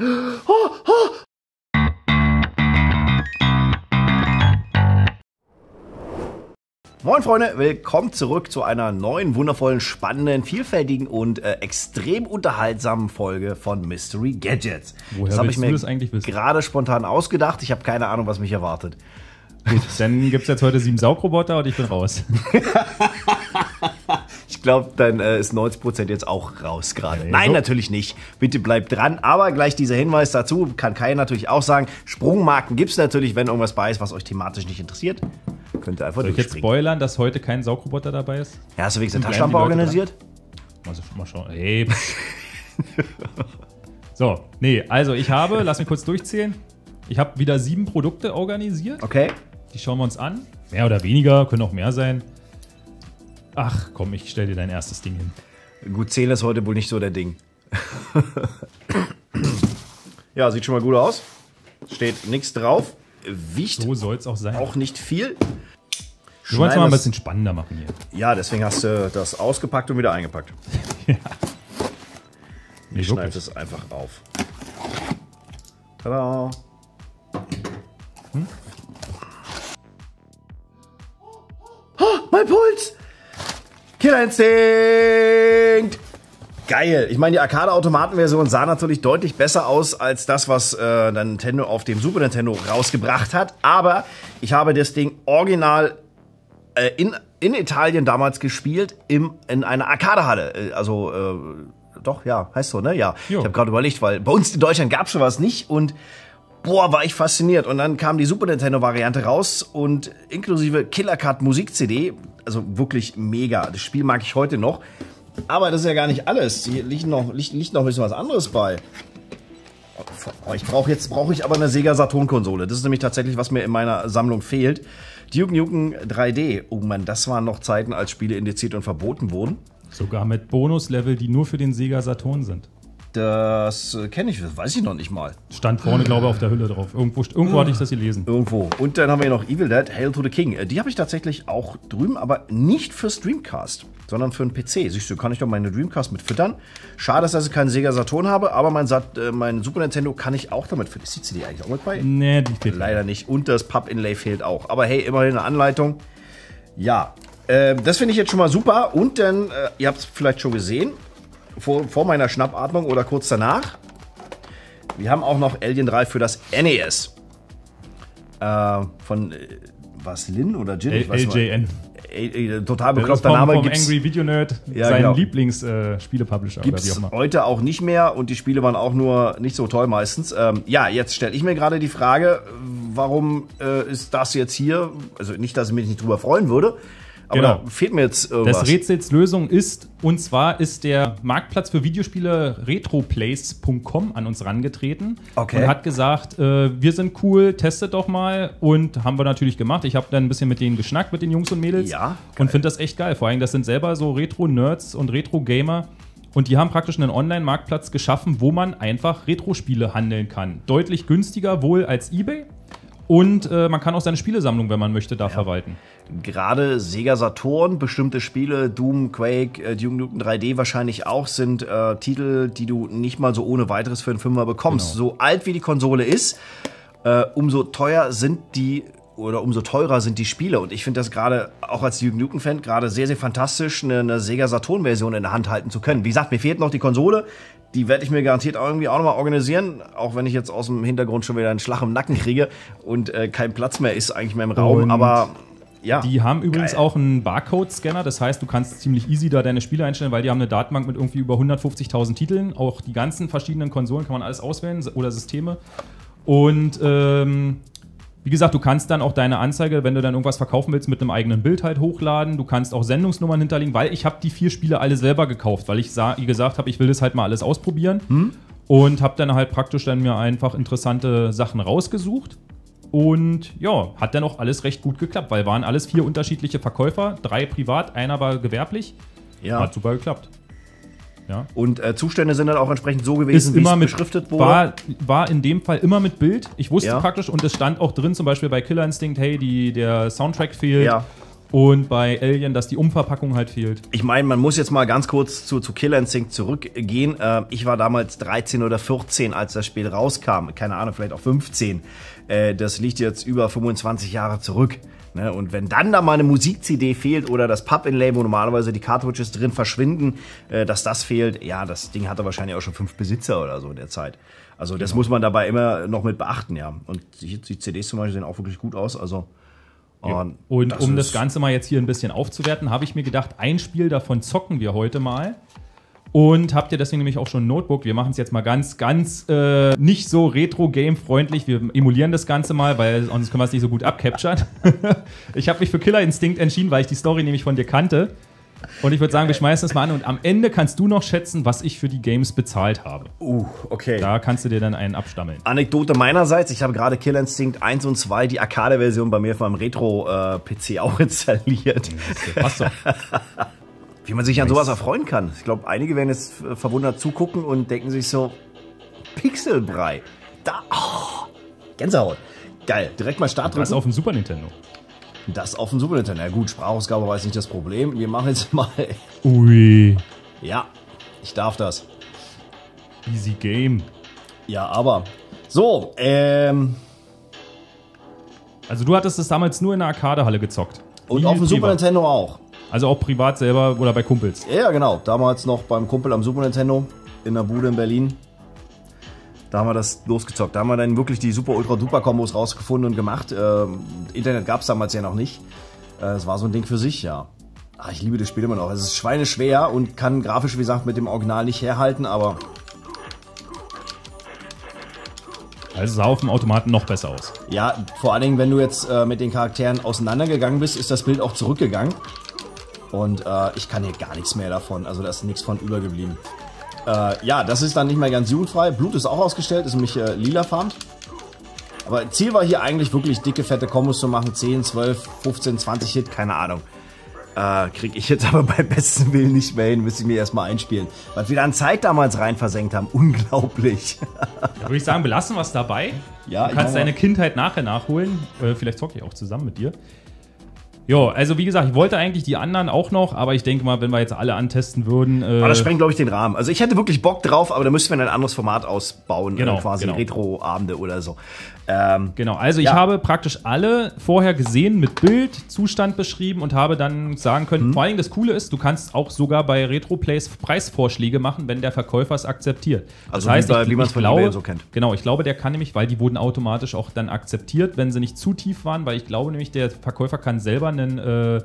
Moin Freunde, willkommen zurück zu einer neuen, wundervollen, spannenden, vielfältigen und äh, extrem unterhaltsamen Folge von Mystery Gadgets. Woher das habe ich mir gerade spontan ausgedacht. Ich habe keine Ahnung, was mich erwartet. Gut, dann gibt es jetzt heute sieben Saugroboter und ich bin raus. Ich glaube, dann äh, ist 90% jetzt auch raus gerade. Ja, Nein, so. natürlich nicht. Bitte bleibt dran. Aber gleich dieser Hinweis dazu, kann Kai natürlich auch sagen, Sprungmarken gibt es natürlich, wenn irgendwas bei ist, was euch thematisch nicht interessiert. Könnt ihr einfach Soll ich jetzt spoilern, dass heute kein Saugroboter dabei ist? Ja, hast du wegen der Taschenlampe organisiert? Mal, so- mal schauen. Hey. so, nee, also ich habe, lass mich kurz durchzählen. Ich habe wieder sieben Produkte organisiert. Okay. Die schauen wir uns an. Mehr oder weniger, können auch mehr sein. Ach komm, ich stell dir dein erstes Ding hin. Gut, zählen ist heute wohl nicht so der Ding. ja, sieht schon mal gut aus. Steht nichts drauf. Wiegt So soll es auch sein. auch nicht viel. wollen es mal ein bisschen spannender machen hier. Ja, deswegen hast du das ausgepackt und wieder eingepackt. Nee, Ich schneide es einfach auf. Tada. Oh, mein Puls! Killer Instinct! Geil. Ich meine, die Arcade-Automaten-Version sah natürlich deutlich besser aus als das, was äh, Nintendo auf dem Super Nintendo rausgebracht hat. Aber ich habe das Ding original äh, in, in Italien damals gespielt, im, in einer Arcade-Halle. Äh, Also, äh, doch, ja, heißt so, ne? Ja. Jo. Ich habe gerade überlegt, weil bei uns in Deutschland gab's sowas nicht und boah, war ich fasziniert. Und dann kam die Super Nintendo-Variante raus und inklusive Killer Cut Musik-CD. Also wirklich mega. Das Spiel mag ich heute noch. Aber das ist ja gar nicht alles. Hier liegt noch, liegt, liegt noch ein bisschen was anderes bei. Oh, ich brauche jetzt brauche ich aber eine Sega Saturn Konsole. Das ist nämlich tatsächlich was mir in meiner Sammlung fehlt. Duke Nukem 3D. Oh man, das waren noch Zeiten, als Spiele indiziert und verboten wurden. Sogar mit Bonuslevel, die nur für den Sega Saturn sind. Das äh, kenne ich, das weiß ich noch nicht mal. Stand vorne, glaube ich, auf der Hülle drauf. Irgendwo, irgendwo hatte ich das gelesen. Irgendwo. Und dann haben wir hier noch Evil Dead, Hail to the King. Äh, Die habe ich tatsächlich auch drüben, aber nicht für Dreamcast, sondern für einen PC. Siehst du, kann ich doch meine Dreamcast mit füttern. Schade, dass ich keinen Sega Saturn habe, aber mein, Sat äh, mein Super Nintendo kann ich auch damit füttern. Ist die CD eigentlich auch mit bei? Nee, die fehlt Leider nicht. Und das Pub-Inlay fehlt auch. Aber hey, immerhin eine Anleitung. Ja, äh, das finde ich jetzt schon mal super. Und dann, äh, ihr habt es vielleicht schon gesehen, vor, vor meiner Schnappatmung oder kurz danach, wir haben auch noch Alien 3 für das NES. Äh, von, äh, was, Lin oder Jin? Ich weiß nicht mal. LJN. Ey, ey, total bekloppter Name. vom Gibt's, Angry Video Nerd, Ja, sein genau. Lieblings-Spiele-Publisher oder wie Gibt's auch heute auch nicht mehr und die Spiele waren auch nur nicht so toll meistens. Ähm, ja, jetzt stelle ich mir gerade die Frage, warum äh, ist das jetzt hier? Also nicht, dass ich mich nicht drüber freuen würde, aber Genau. da fehlt mir jetzt irgendwas. Das Rätsels Lösung ist, und zwar ist der Marktplatz für Videospiele retroplays.com an uns rangetreten Okay. und hat gesagt, äh, wir sind cool, testet doch mal und haben wir natürlich gemacht. Ich habe dann ein bisschen mit denen geschnackt, mit den Jungs und Mädels Ja, und finde das echt geil. Vor allem, das sind selber so Retro-Nerds und Retro-Gamer und die haben praktisch einen Online-Marktplatz geschaffen, wo man einfach Retro-Spiele handeln kann. Deutlich günstiger wohl als eBay und äh, man kann auch seine Spielesammlung, wenn man möchte, da verwalten. Gerade Sega Saturn, bestimmte Spiele, Doom, Quake, äh, Duke Nukem 3D wahrscheinlich auch, sind äh, Titel, die du nicht mal so ohne weiteres für einen Fünfer bekommst. Genau. So alt wie die Konsole ist, äh, umso teuer sind die oder umso teurer sind die Spiele. Und ich finde das gerade auch als Duke Nukem-Fan gerade sehr, sehr fantastisch, eine, eine Sega Saturn-Version in der Hand halten zu können. Wie gesagt, mir fehlt noch die Konsole. Die werde ich mir garantiert auch irgendwie auch nochmal organisieren, auch wenn ich jetzt aus dem Hintergrund schon wieder einen Schlag im Nacken kriege und äh, kein Platz mehr ist eigentlich mehr im Raum. Und Aber ja. Die haben übrigens Geil. auch einen Barcode-Scanner, das heißt, du kannst ziemlich easy da deine Spiele einstellen, weil die haben eine Datenbank mit irgendwie über 150.000 Titeln. Auch die ganzen verschiedenen Konsolen kann man alles auswählen oder Systeme. Und ähm, wie gesagt, du kannst dann auch deine Anzeige, wenn du dann irgendwas verkaufen willst, mit einem eigenen Bild halt hochladen. Du kannst auch Sendungsnummern hinterlegen, weil ich habe die vier Spiele alle selber gekauft, weil ich sa- gesagt habe, ich will das halt mal alles ausprobieren. Und habe dann halt praktisch dann mir einfach interessante Sachen rausgesucht. Und ja, hat dann auch alles recht gut geklappt, weil waren alles vier unterschiedliche Verkäufer, drei privat, einer war gewerblich. ja. Hat super geklappt. Ja. Und äh, Zustände sind dann auch entsprechend so gewesen, Ist wie immer es mit, beschriftet wurde. war, war in dem Fall immer mit Bild. Ich wusste Ja. praktisch und es stand auch drin, zum Beispiel bei Killer Instinct, hey, die, der Soundtrack fehlt. Ja. Und bei Alien, dass die Umverpackung halt fehlt. Ich meine, man muss jetzt mal ganz kurz zu, zu Killer Instinct zurückgehen. Äh, ich war damals 13 oder 14, als das Spiel rauskam. Keine Ahnung, vielleicht auch 15. Äh, das liegt jetzt über 25 Jahre zurück. Ne? Und wenn dann da mal eine Musik-CD fehlt oder das Pub-Inlay, wo normalerweise die Cartridges drin verschwinden, äh, dass das fehlt, ja, das Ding hatte wahrscheinlich auch schon fünf Besitzer oder so in der Zeit. Also das muss man dabei immer noch mit beachten, ja. Und die, CDs zum Beispiel sehen auch wirklich gut aus. Also und, und das um das Ganze mal jetzt hier ein bisschen aufzuwerten, habe ich mir gedacht, ein Spiel davon zocken wir heute mal. Und habt ihr deswegen nämlich auch schon ein Notebook? Wir machen es jetzt mal ganz, ganz äh, nicht so retro-game-freundlich. Wir emulieren das Ganze mal, weil sonst können wir es nicht so gut abcapturen. ich habe mich für Killer Instinct entschieden, weil ich die Story nämlich von dir kannte. Und ich würde sagen, wir schmeißen das mal an und am Ende kannst du noch schätzen, was ich für die Games bezahlt habe. Uh, okay. Da kannst du dir dann einen abstammeln. Anekdote meinerseits, ich habe gerade Killer Instinct 1 und 2, die Arcade-Version bei mir von meinem Retro-PC auch installiert. Passt doch. Wie man sich an sowas erfreuen kann. Ich glaube, einige werden jetzt verwundert zugucken und denken sich so, Pixelbrei. Da, oh, Gänsehaut. Geil, direkt mal Start drücken. Das auf dem Super Nintendo. Das auf dem Super Nintendo. Ja gut, Sprachausgabe war jetzt nicht das Problem. Wir machen jetzt mal. Ui. Ja, ich darf das. Easy Game. Ja, aber. So, ähm. Also du hattest es damals nur in der Arcadehalle gezockt. Und Wie auf dem Super Nintendo auch. Also auch privat selber oder bei Kumpels? Ja, genau. Damals noch beim Kumpel am Super Nintendo in der Bude in Berlin. Da haben wir das losgezockt. Da haben wir dann wirklich die super ultra duper Kombos rausgefunden und gemacht. Äh, Internet gab es damals ja noch nicht. Äh, es war so ein Ding für sich, ja. Ach, ich liebe das Spiel immer noch. Es ist schweineschwer und kann grafisch, wie gesagt, mit dem Original nicht herhalten, aber. Also sah auf dem Automaten noch besser aus. Ja, vor allen Dingen, wenn du jetzt äh, mit den Charakteren auseinandergegangen bist, ist das Bild auch zurückgegangen. Und äh, ich kann hier gar nichts mehr davon. Also da ist nichts von übergeblieben. Äh, ja, das ist dann nicht mehr ganz jugendfrei. Blut ist auch ausgestellt, ist nämlich äh, lila farmt. Aber Ziel war hier eigentlich wirklich dicke, fette Kombos zu machen. 10, 12, 15, 20 Hit, keine Ahnung. Äh, krieg ich jetzt aber beim besten Willen nicht mehr hin, müsste ich mir erstmal einspielen. Was wir da an Zeit damals rein versenkt haben, unglaublich. Da würde ich sagen, belassen wir es dabei. Ja, du kannst deine Kindheit nachher nachholen. Äh, vielleicht zocke ich auch zusammen mit dir. Jo, also wie gesagt, ich wollte eigentlich die anderen auch noch, aber ich denke mal, wenn wir jetzt alle antesten würden. Äh aber das sprengt, glaube ich, den Rahmen. Also ich hätte wirklich Bock drauf, aber da müssten wir ein anderes Format ausbauen, genau, äh, quasi genau. Retro-Abende oder so. Ähm, genau, also ja. ich habe praktisch alle vorher gesehen mit Bild, Zustand beschrieben und habe dann sagen können, hm. vor allem das Coole ist, du kannst auch sogar bei Retroplays Preisvorschläge machen, wenn der Verkäufer es akzeptiert. Also das heißt, wie, ich, wie man es von glaube, so kennt. Genau, ich glaube, der kann nämlich, weil die wurden automatisch auch dann akzeptiert, wenn sie nicht zu tief waren, weil ich glaube nämlich, der Verkäufer kann selber einen äh,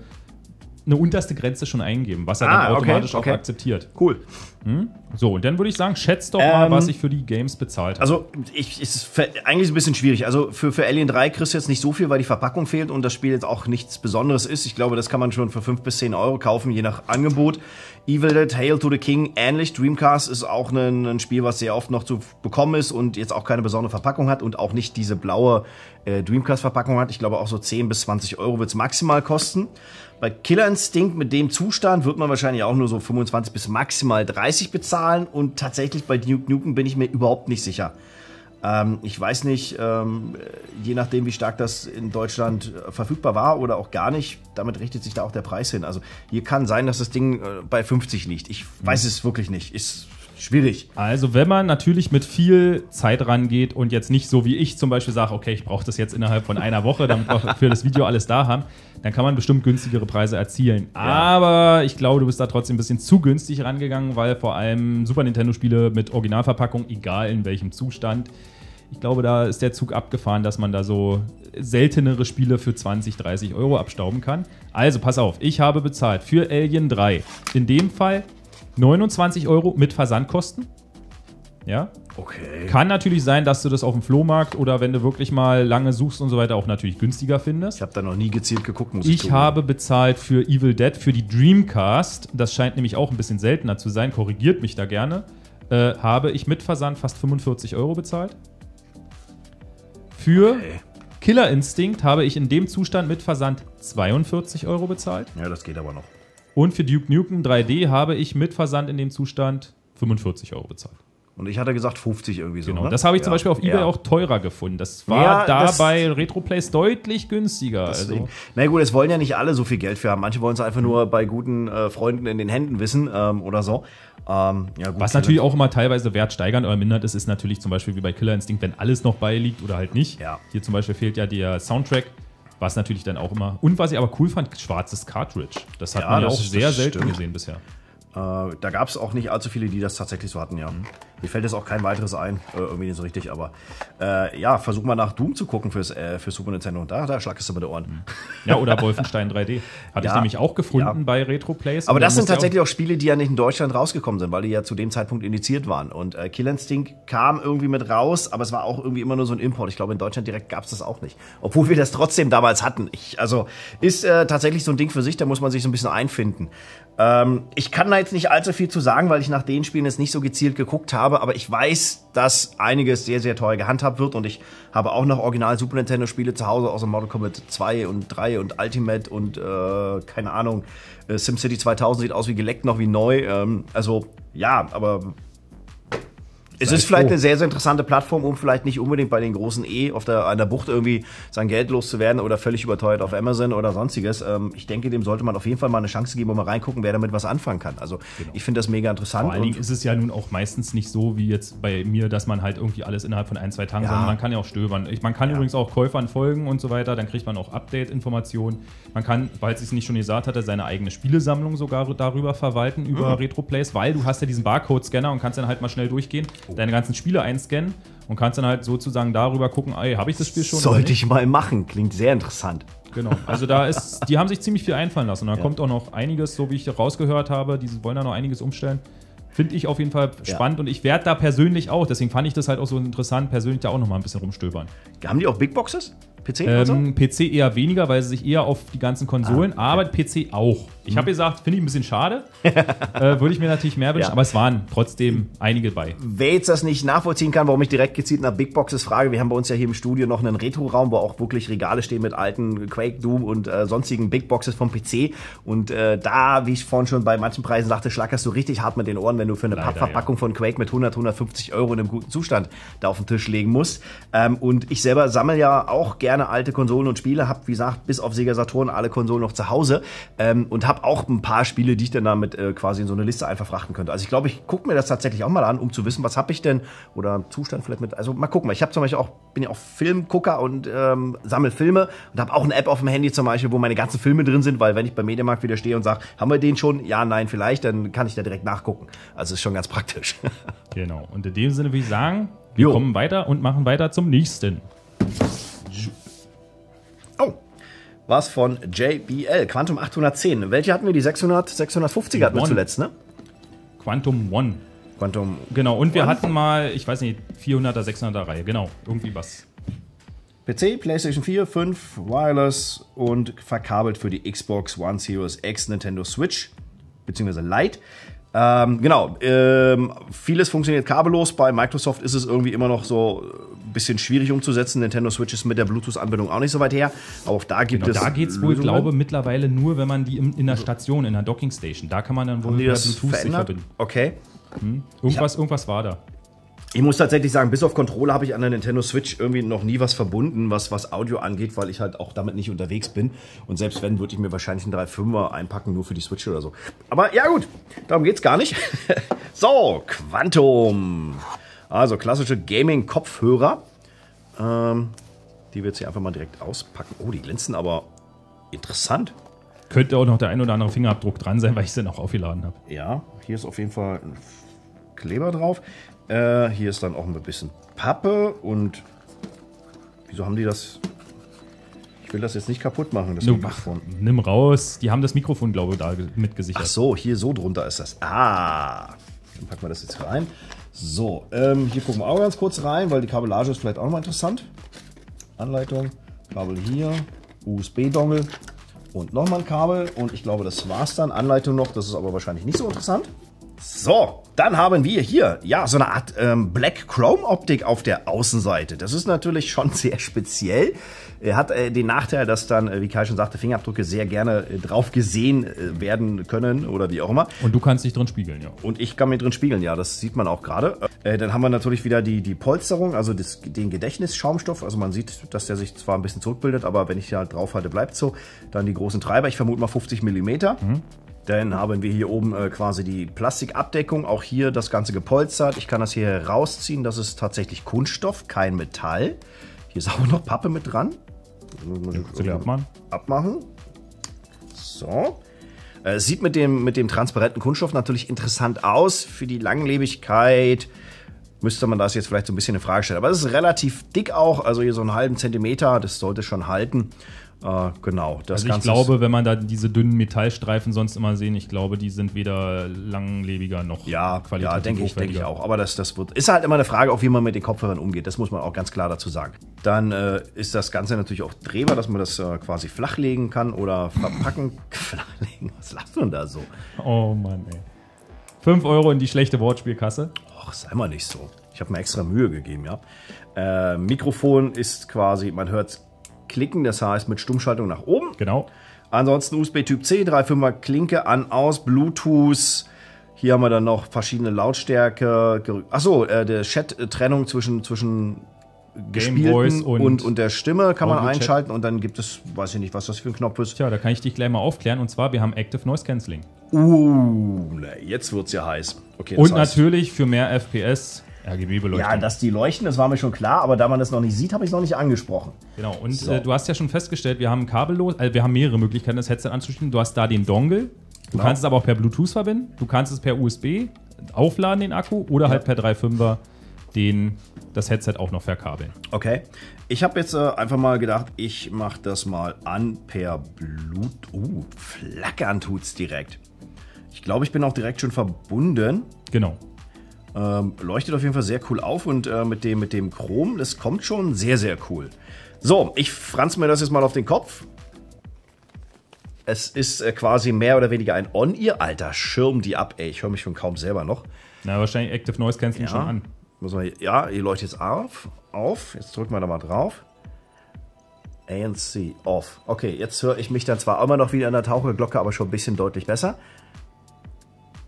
eine unterste Grenze schon eingeben, was er ah, dann automatisch okay, okay. auch akzeptiert. Cool. Hm? So, und dann würde ich sagen, schätzt doch mal, ähm, was ich für die Games bezahlt habe. Also, ich, ist eigentlich ein bisschen schwierig. Also, für, für Alien 3 kriegst du jetzt nicht so viel, weil die Verpackung fehlt und das Spiel jetzt auch nichts Besonderes ist. Ich glaube, das kann man schon für 5 bis 10 Euro kaufen, je nach Angebot. Evil Dead, Hail to the King, ähnlich. Dreamcast ist auch ein, ein, Spiel, was sehr oft noch zu bekommen ist und jetzt auch keine besondere Verpackung hat und auch nicht diese blaue äh, Dreamcast-Verpackung hat. Ich glaube, auch so 10 bis 20 Euro wird es maximal kosten. Bei Killer Instinct mit dem Zustand wird man wahrscheinlich auch nur so 25 bis maximal 30 bezahlen und tatsächlich bei Duke Nukem bin ich mir überhaupt nicht sicher. Ähm, ich weiß nicht, ähm, je nachdem, wie stark das in Deutschland äh, verfügbar war oder auch gar nicht, damit richtet sich da auch der Preis hin. Also hier kann sein, dass das Ding äh, bei 50 liegt. Ich weiß mhm. es wirklich nicht. Ist schwierig. Also wenn man natürlich mit viel Zeit rangeht und jetzt nicht so wie ich zum Beispiel sage, okay, ich brauche das jetzt innerhalb von einer Woche, damit wir für das Video alles da haben, dann kann man bestimmt günstigere Preise erzielen. Ja. Aber ich glaube, du bist da trotzdem ein bisschen zu günstig rangegangen, weil vor allem Super Nintendo-Spiele mit Originalverpackung, egal in welchem Zustand, ich glaube, da ist der Zug abgefahren, dass man da so seltenere Spiele für 20, 30 Euro abstauben kann. Also pass auf, ich habe bezahlt für Alien 3 in dem Fall 29 Euro mit Versandkosten. Ja. Okay. Kann natürlich sein, dass du das auf dem Flohmarkt oder wenn du wirklich mal lange suchst und so weiter auch natürlich günstiger findest. Ich habe da noch nie gezielt geguckt, muss ich Ich habe bezahlt für Evil Dead für die Dreamcast. Das scheint nämlich auch ein bisschen seltener zu sein. Korrigiert mich da gerne. Äh, habe ich mit Versand fast 45 Euro bezahlt. Für okay. Killer Instinct habe ich in dem Zustand mit Versand 42 Euro bezahlt. Ja, das geht aber noch. Und für Duke Nukem 3D habe ich mit Versand in dem Zustand 45 Euro bezahlt. Und ich hatte gesagt 50 irgendwie so. Genau, ne? das habe ich zum Ja, Beispiel auf Ebay ja. auch teurer gefunden. Das war Ja, da das- bei RetroPlays deutlich günstiger. Deswegen. Also, Na gut, es wollen ja nicht alle so viel Geld für haben. Manche wollen es einfach nur bei guten äh, Freunden in den Händen wissen ähm, oder so. Ähm, ja, gut, was natürlich auch immer teilweise Wert steigern oder mindert ist, ist natürlich zum Beispiel wie bei Killer Instinct, wenn alles noch beiliegt oder halt nicht. Ja. Hier zum Beispiel fehlt ja der Soundtrack, was natürlich dann auch immer. Und was ich aber cool fand, schwarzes Cartridge. Das hat Ja, man ja auch sehr selten gesehen bisher. Äh, da gab es auch nicht allzu viele, die das tatsächlich so hatten, ja. Mhm. Mir fällt jetzt auch kein weiteres ein, äh, irgendwie nicht so richtig, aber äh, ja, versuch mal nach Doom zu gucken fürs, äh, für Super Nintendo. Da, da schlagst du mit den Ohren. Ja, oder Wolfenstein 3D. Hatte Ja, ich nämlich auch gefunden ja. bei RetroPlays. Aber Und dann das sind tatsächlich auch Spiele, die ja nicht in Deutschland rausgekommen sind, weil die ja zu dem Zeitpunkt indiziert waren. Und äh, Kill Instinct kam irgendwie mit raus, aber es war auch irgendwie immer nur so ein Import. Ich glaube, in Deutschland direkt gab es das auch nicht. Obwohl wir das trotzdem damals hatten. Ich, also ist äh, tatsächlich so ein Ding für sich, da muss man sich so ein bisschen einfinden. Ähm, ich kann da jetzt nicht allzu viel zu sagen, weil ich nach den Spielen jetzt nicht so gezielt geguckt habe, aber ich weiß, dass einiges sehr, sehr teuer gehandhabt wird und ich habe auch noch Original Super Nintendo Spiele zu Hause, außer Mortal Kombat 2 und 3 und Ultimate und äh, keine Ahnung, äh, SimCity 2000 sieht aus wie geleckt, noch wie neu. Ähm, also ja, aber es ist vielleicht froh. eine sehr, sehr interessante Plattform, um vielleicht nicht unbedingt bei den großen E auf der, an der Bucht irgendwie sein Geld loszuwerden oder völlig überteuert auf Amazon oder sonstiges. Ähm, ich denke, dem sollte man auf jeden Fall mal eine Chance geben und mal reingucken, wer damit was anfangen kann. Also ich finde das mega interessant. Vor allen Dingen ist es ja nun auch meistens nicht so wie jetzt bei mir, dass man halt irgendwie alles innerhalb von ein, zwei Tagen, Ja. sondern man kann ja auch stöbern. Ich, man kann übrigens auch Käufern folgen und so weiter, dann kriegt man auch Update-Informationen. Man kann, falls ich es nicht schon gesagt hatte, seine eigene Spielesammlung sogar darüber verwalten, über Mhm. RetroPlays, weil du hast ja diesen Barcode-Scanner und kannst dann halt mal schnell durchgehen. Deine ganzen Spiele einscannen und kannst dann halt sozusagen darüber gucken, ey, habe ich das Spiel schon? sollte ich mal machen. Klingt sehr interessant. Genau. Also da ist, die haben sich ziemlich viel einfallen lassen. Und da kommt auch noch einiges, so wie ich rausgehört habe, die wollen da noch einiges umstellen. Finde ich auf jeden Fall Ja. spannend und ich werde da persönlich auch, deswegen fand ich das halt auch so interessant, persönlich da auch noch mal ein bisschen rumstöbern. Haben die auch Big Boxes? PC und so? Ähm, PC eher weniger, weil sie sich eher auf die ganzen Konsolen, Ah, aber PC auch. Ich habe gesagt, finde ich ein bisschen schade. äh, Würde ich mir natürlich mehr wünschen, Ja. aber es waren trotzdem einige bei. Wer jetzt das nicht nachvollziehen kann, warum ich direkt gezielt nach Big Boxes frage, wir haben bei uns ja hier im Studio noch einen Retro-Raum, wo auch wirklich Regale stehen mit alten Quake, Doom und äh, sonstigen Big Boxes vom PC. Und äh, da, wie ich vorhin schon bei manchen Preisen sagte, schlackerst du richtig hart mit den Ohren, wenn du für eine Leider, Pappverpackung von Quake mit 100, 150 Euro in einem guten Zustand da auf den Tisch legen musst. Ähm, und ich selber sammle ja auch gerne alte Konsolen und Spiele, hab wie gesagt bis auf Sega Saturn alle Konsolen noch zu Hause ähm, und habe auch ein paar Spiele, die ich dann damit äh, quasi in so eine Liste einfach frachten könnte. Also ich glaube, ich gucke mir das tatsächlich auch mal an, um zu wissen, was habe ich denn oder Zustand vielleicht mit. Also mal gucken. Ich habe zum Beispiel auch bin ja auch Filmgucker und ähm, sammle Filme und habe auch eine App auf dem Handy zum Beispiel, wo meine ganzen Filme drin sind, weil wenn ich beim Mediamarkt wieder stehe und sage, haben wir den schon? Ja, nein, vielleicht, dann kann ich da direkt nachgucken. Also ist schon ganz praktisch. Genau. Und in dem Sinne würde ich sagen, wir Jo. kommen weiter und machen weiter zum nächsten. Was von JBL, Quantum 810. Welche hatten wir? Die 600, 650er hatten wir One. zuletzt, ne? Quantum One. Quantum. Genau, und wir One? hatten mal, ich weiß nicht, 400er, 600er Reihe, genau, irgendwie was. PC, PlayStation 4, 5, Wireless und verkabelt für die Xbox One Series X, Nintendo Switch, beziehungsweise Lite. Ähm, genau, ähm, vieles funktioniert kabellos. Bei Microsoft ist es irgendwie immer noch so bisschen schwierig umzusetzen. Nintendo Switch ist mit der Bluetooth-Anbindung auch nicht so weit her. Aber auch da gibt Genau, es. da geht es wohl, glaube mittlerweile nur, wenn man die in, in der Station, in der Docking Station, da kann man dann wohl das Bluetooth sich verändert? verbinden. Okay. Irgendwas, irgendwas war da. Ich muss tatsächlich sagen, bis auf Controller habe ich an der Nintendo Switch irgendwie noch nie was verbunden, was, was Audio angeht, weil ich halt auch damit nicht unterwegs bin. Und selbst wenn, würde ich mir wahrscheinlich einen 3.5er einpacken, nur für die Switch oder so. Aber ja gut, darum geht's gar nicht. so, Quantum. Also klassische Gaming-Kopfhörer. Ähm, die wir jetzt hier einfach mal direkt auspacken. Oh, die glänzen aber interessant. Könnte auch noch der ein oder andere Fingerabdruck dran sein, weil ich sie noch aufgeladen habe. Ja, hier ist auf jeden Fall ein Kleber drauf. Äh, hier ist dann auch ein bisschen Pappe und wieso haben die das? Ich will das jetzt nicht kaputt machen, das No, Mikrofon. Nimm raus. Die haben das Mikrofon, glaube ich, da ge- mitgesichert. Ach so, hier so drunter ist das. Ah, dann packen wir das jetzt rein. So, ähm, hier gucken wir auch ganz kurz rein, weil die Kabellage ist vielleicht auch nochmal interessant. Anleitung, Kabel hier, USB-Dongle und nochmal ein Kabel. Und ich glaube, das war's dann. Anleitung noch, das ist aber wahrscheinlich nicht so interessant. So, dann haben wir hier, ja, so eine Art ähm, Black Chrome Optik auf der Außenseite. Das ist natürlich schon sehr speziell. Er hat äh, den Nachteil, dass dann, äh, wie Kai schon sagte, Fingerabdrücke sehr gerne äh, drauf gesehen äh, werden können oder wie auch immer. Und du kannst dich drin spiegeln, ja. Und ich kann mich drin spiegeln, ja, das sieht man auch gerade. Äh, dann haben wir natürlich wieder die, die Polsterung, also das, den Gedächtnisschaumstoff. Also man sieht, dass der sich zwar ein bisschen zurückbildet, aber wenn ich hier halt draufhalte, bleibt so. Dann die großen Treiber, ich vermute mal 50 Millimeter. Mhm. Dann haben wir hier oben äh, quasi die Plastikabdeckung. Auch hier das Ganze gepolstert. Ich kann das hier rausziehen. Das ist tatsächlich Kunststoff, kein Metall. Hier ist auch noch Pappe mit dran. Abmachen. abmachen. So. Äh, sieht mit dem, mit dem transparenten Kunststoff natürlich interessant aus. Für die Langlebigkeit müsste man das jetzt vielleicht so ein bisschen in Frage stellen. Aber es ist relativ dick auch. Also hier so einen halben Zentimeter. Das sollte schon halten. Äh, genau. Das also ich Ganze glaube, wenn man da diese dünnen Metallstreifen sonst immer sehen, ich glaube, die sind weder langlebiger noch ja, qualitativ Ja, denke ich, denke ich auch. Aber das, das wird, ist halt immer eine Frage, auch wie man mit den Kopfhörern umgeht. Das muss man auch ganz klar dazu sagen. Dann äh, ist das Ganze natürlich auch drehbar, dass man das äh, quasi flachlegen kann oder verpacken. flachlegen, was lachst du denn da so? Oh Mann, ey. 5 Euro in die schlechte Wortspielkasse. Och, sei mal nicht so. Ich habe mir extra Mühe gegeben, ja. Äh, Mikrofon ist quasi, man hört klicken, das heißt mit Stummschaltung nach oben. Genau. Ansonsten USB Typ C, 3,5er Klinke an, aus, Bluetooth. Hier haben wir dann noch verschiedene Lautstärke. Achso, äh, der Chat-Trennung zwischen, zwischen Gespielten und, und, und, der Stimme kann man einschalten und dann gibt es, weiß ich nicht, was das für ein Knopf ist. Tja, da kann ich dich gleich mal aufklären und zwar, wir haben Active Noise Cancelling. Uh, ne, jetzt es ja heiß. Okay, und heißt, natürlich für mehr FPS RGB-Beleuchtung. Ja, dass die leuchten, das war mir schon klar, aber da man das noch nicht sieht, habe ich es noch nicht angesprochen. Genau, und so. äh, du hast ja schon festgestellt, wir haben kabellos, äh, wir haben mehrere Möglichkeiten, das Headset anzuschließen. Du hast da den Dongle, du genau. kannst es aber auch per Bluetooth verbinden, du kannst es per USB aufladen, den Akku, oder ja. halt per 3.5er den, das Headset auch noch verkabeln. Okay. Ich habe jetzt äh, einfach mal gedacht, ich mache das mal an per Bluetooth. Uh, flackern tut's direkt. Ich glaube, ich bin auch direkt schon verbunden. Genau. Ähm, leuchtet auf jeden Fall sehr cool auf und äh, mit, dem, mit dem Chrom, das kommt schon sehr, sehr cool. So, ich franz mir das jetzt mal auf den Kopf. Es ist äh, quasi mehr oder weniger ein On-Ear. Alter, schirm die ab, ey. Ich höre mich schon kaum selber noch. Na, wahrscheinlich Active Noise Cancelling ja. schon an. Muss man, ja, ihr leuchtet jetzt auf. auf. Jetzt drücken wir da mal drauf. ANC off. Okay, jetzt höre ich mich dann zwar immer noch wieder an der Taucherglocke, aber schon ein bisschen deutlich besser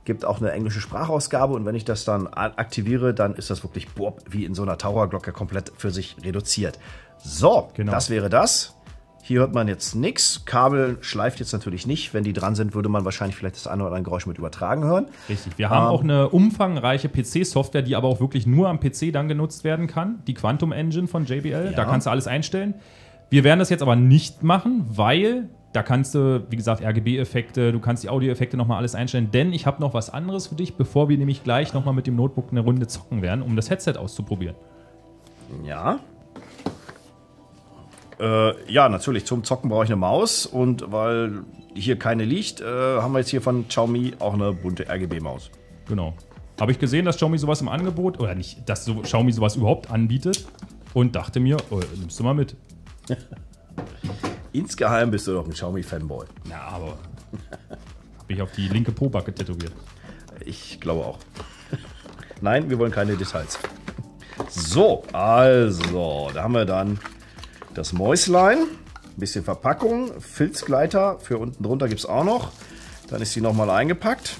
gibt auch eine englische Sprachausgabe und wenn ich das dann aktiviere, dann ist das wirklich boah, wie in so einer Towerglocke komplett für sich reduziert. So, genau. das wäre das. Hier hört man jetzt nichts. Kabel schleift jetzt natürlich nicht. Wenn die dran sind, würde man wahrscheinlich vielleicht das eine oder andere Geräusch mit übertragen hören. Richtig. Wir haben ähm, auch eine umfangreiche PC-Software, die aber auch wirklich nur am PC dann genutzt werden kann. Die Quantum Engine von JBL. Ja. Da kannst du alles einstellen. Wir werden das jetzt aber nicht machen, weil da kannst du, wie gesagt, RGB-Effekte, du kannst die Audio-Effekte nochmal alles einstellen, denn ich habe noch was anderes für dich, bevor wir nämlich gleich nochmal mit dem Notebook eine Runde zocken werden, um das Headset auszuprobieren. Ja. Äh, ja, natürlich, zum Zocken brauche ich eine Maus und weil hier keine liegt, äh, haben wir jetzt hier von Xiaomi auch eine bunte RGB-Maus. Genau. Habe ich gesehen, dass Xiaomi sowas im Angebot, oder nicht, dass so, Xiaomi sowas überhaupt anbietet und dachte mir, oh, nimmst du mal mit. Insgeheim bist du doch ein Xiaomi-Fanboy. Ja, aber habe ich auf die linke Pobacke tätowiert. Ich glaube auch. Nein, wir wollen keine Details. So, also, da haben wir dann das Mäuslein, ein bisschen Verpackung, Filzgleiter, für unten drunter gibt es auch noch. Dann ist sie nochmal eingepackt.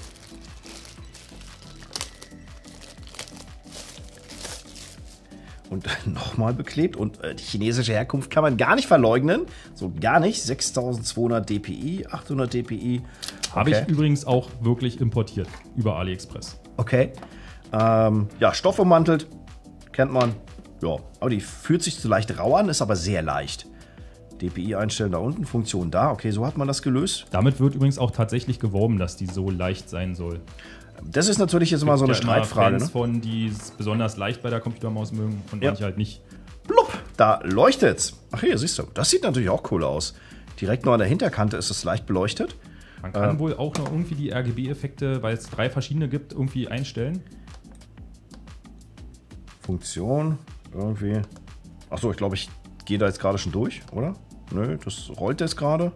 Und nochmal beklebt. Und äh, die chinesische Herkunft kann man gar nicht verleugnen. So gar nicht. 6200 dpi, 800 dpi. Okay. Habe ich übrigens auch wirklich importiert über AliExpress. Okay. Ähm, ja, stoffummantelt. Kennt man. Ja, aber die fühlt sich zu leicht rau an, ist aber sehr leicht. DPI einstellen da unten, Funktion da. Okay, so hat man das gelöst. Damit wird übrigens auch tatsächlich geworben, dass die so leicht sein soll. Das ist natürlich jetzt immer so eine ja Streitfrage. Fans ne? von, die es besonders leicht bei der Computermaus mögen und ja. manche halt nicht. Blub, da leuchtet's. Ach hier, siehst du, das sieht natürlich auch cool aus. Direkt nur an der Hinterkante ist es leicht beleuchtet. Man kann äh, wohl auch noch irgendwie die RGB-Effekte, weil es drei verschiedene gibt, irgendwie einstellen. Funktion, irgendwie. Achso, ich glaube, ich gehe da jetzt gerade schon durch, oder? Nö, das rollt jetzt gerade.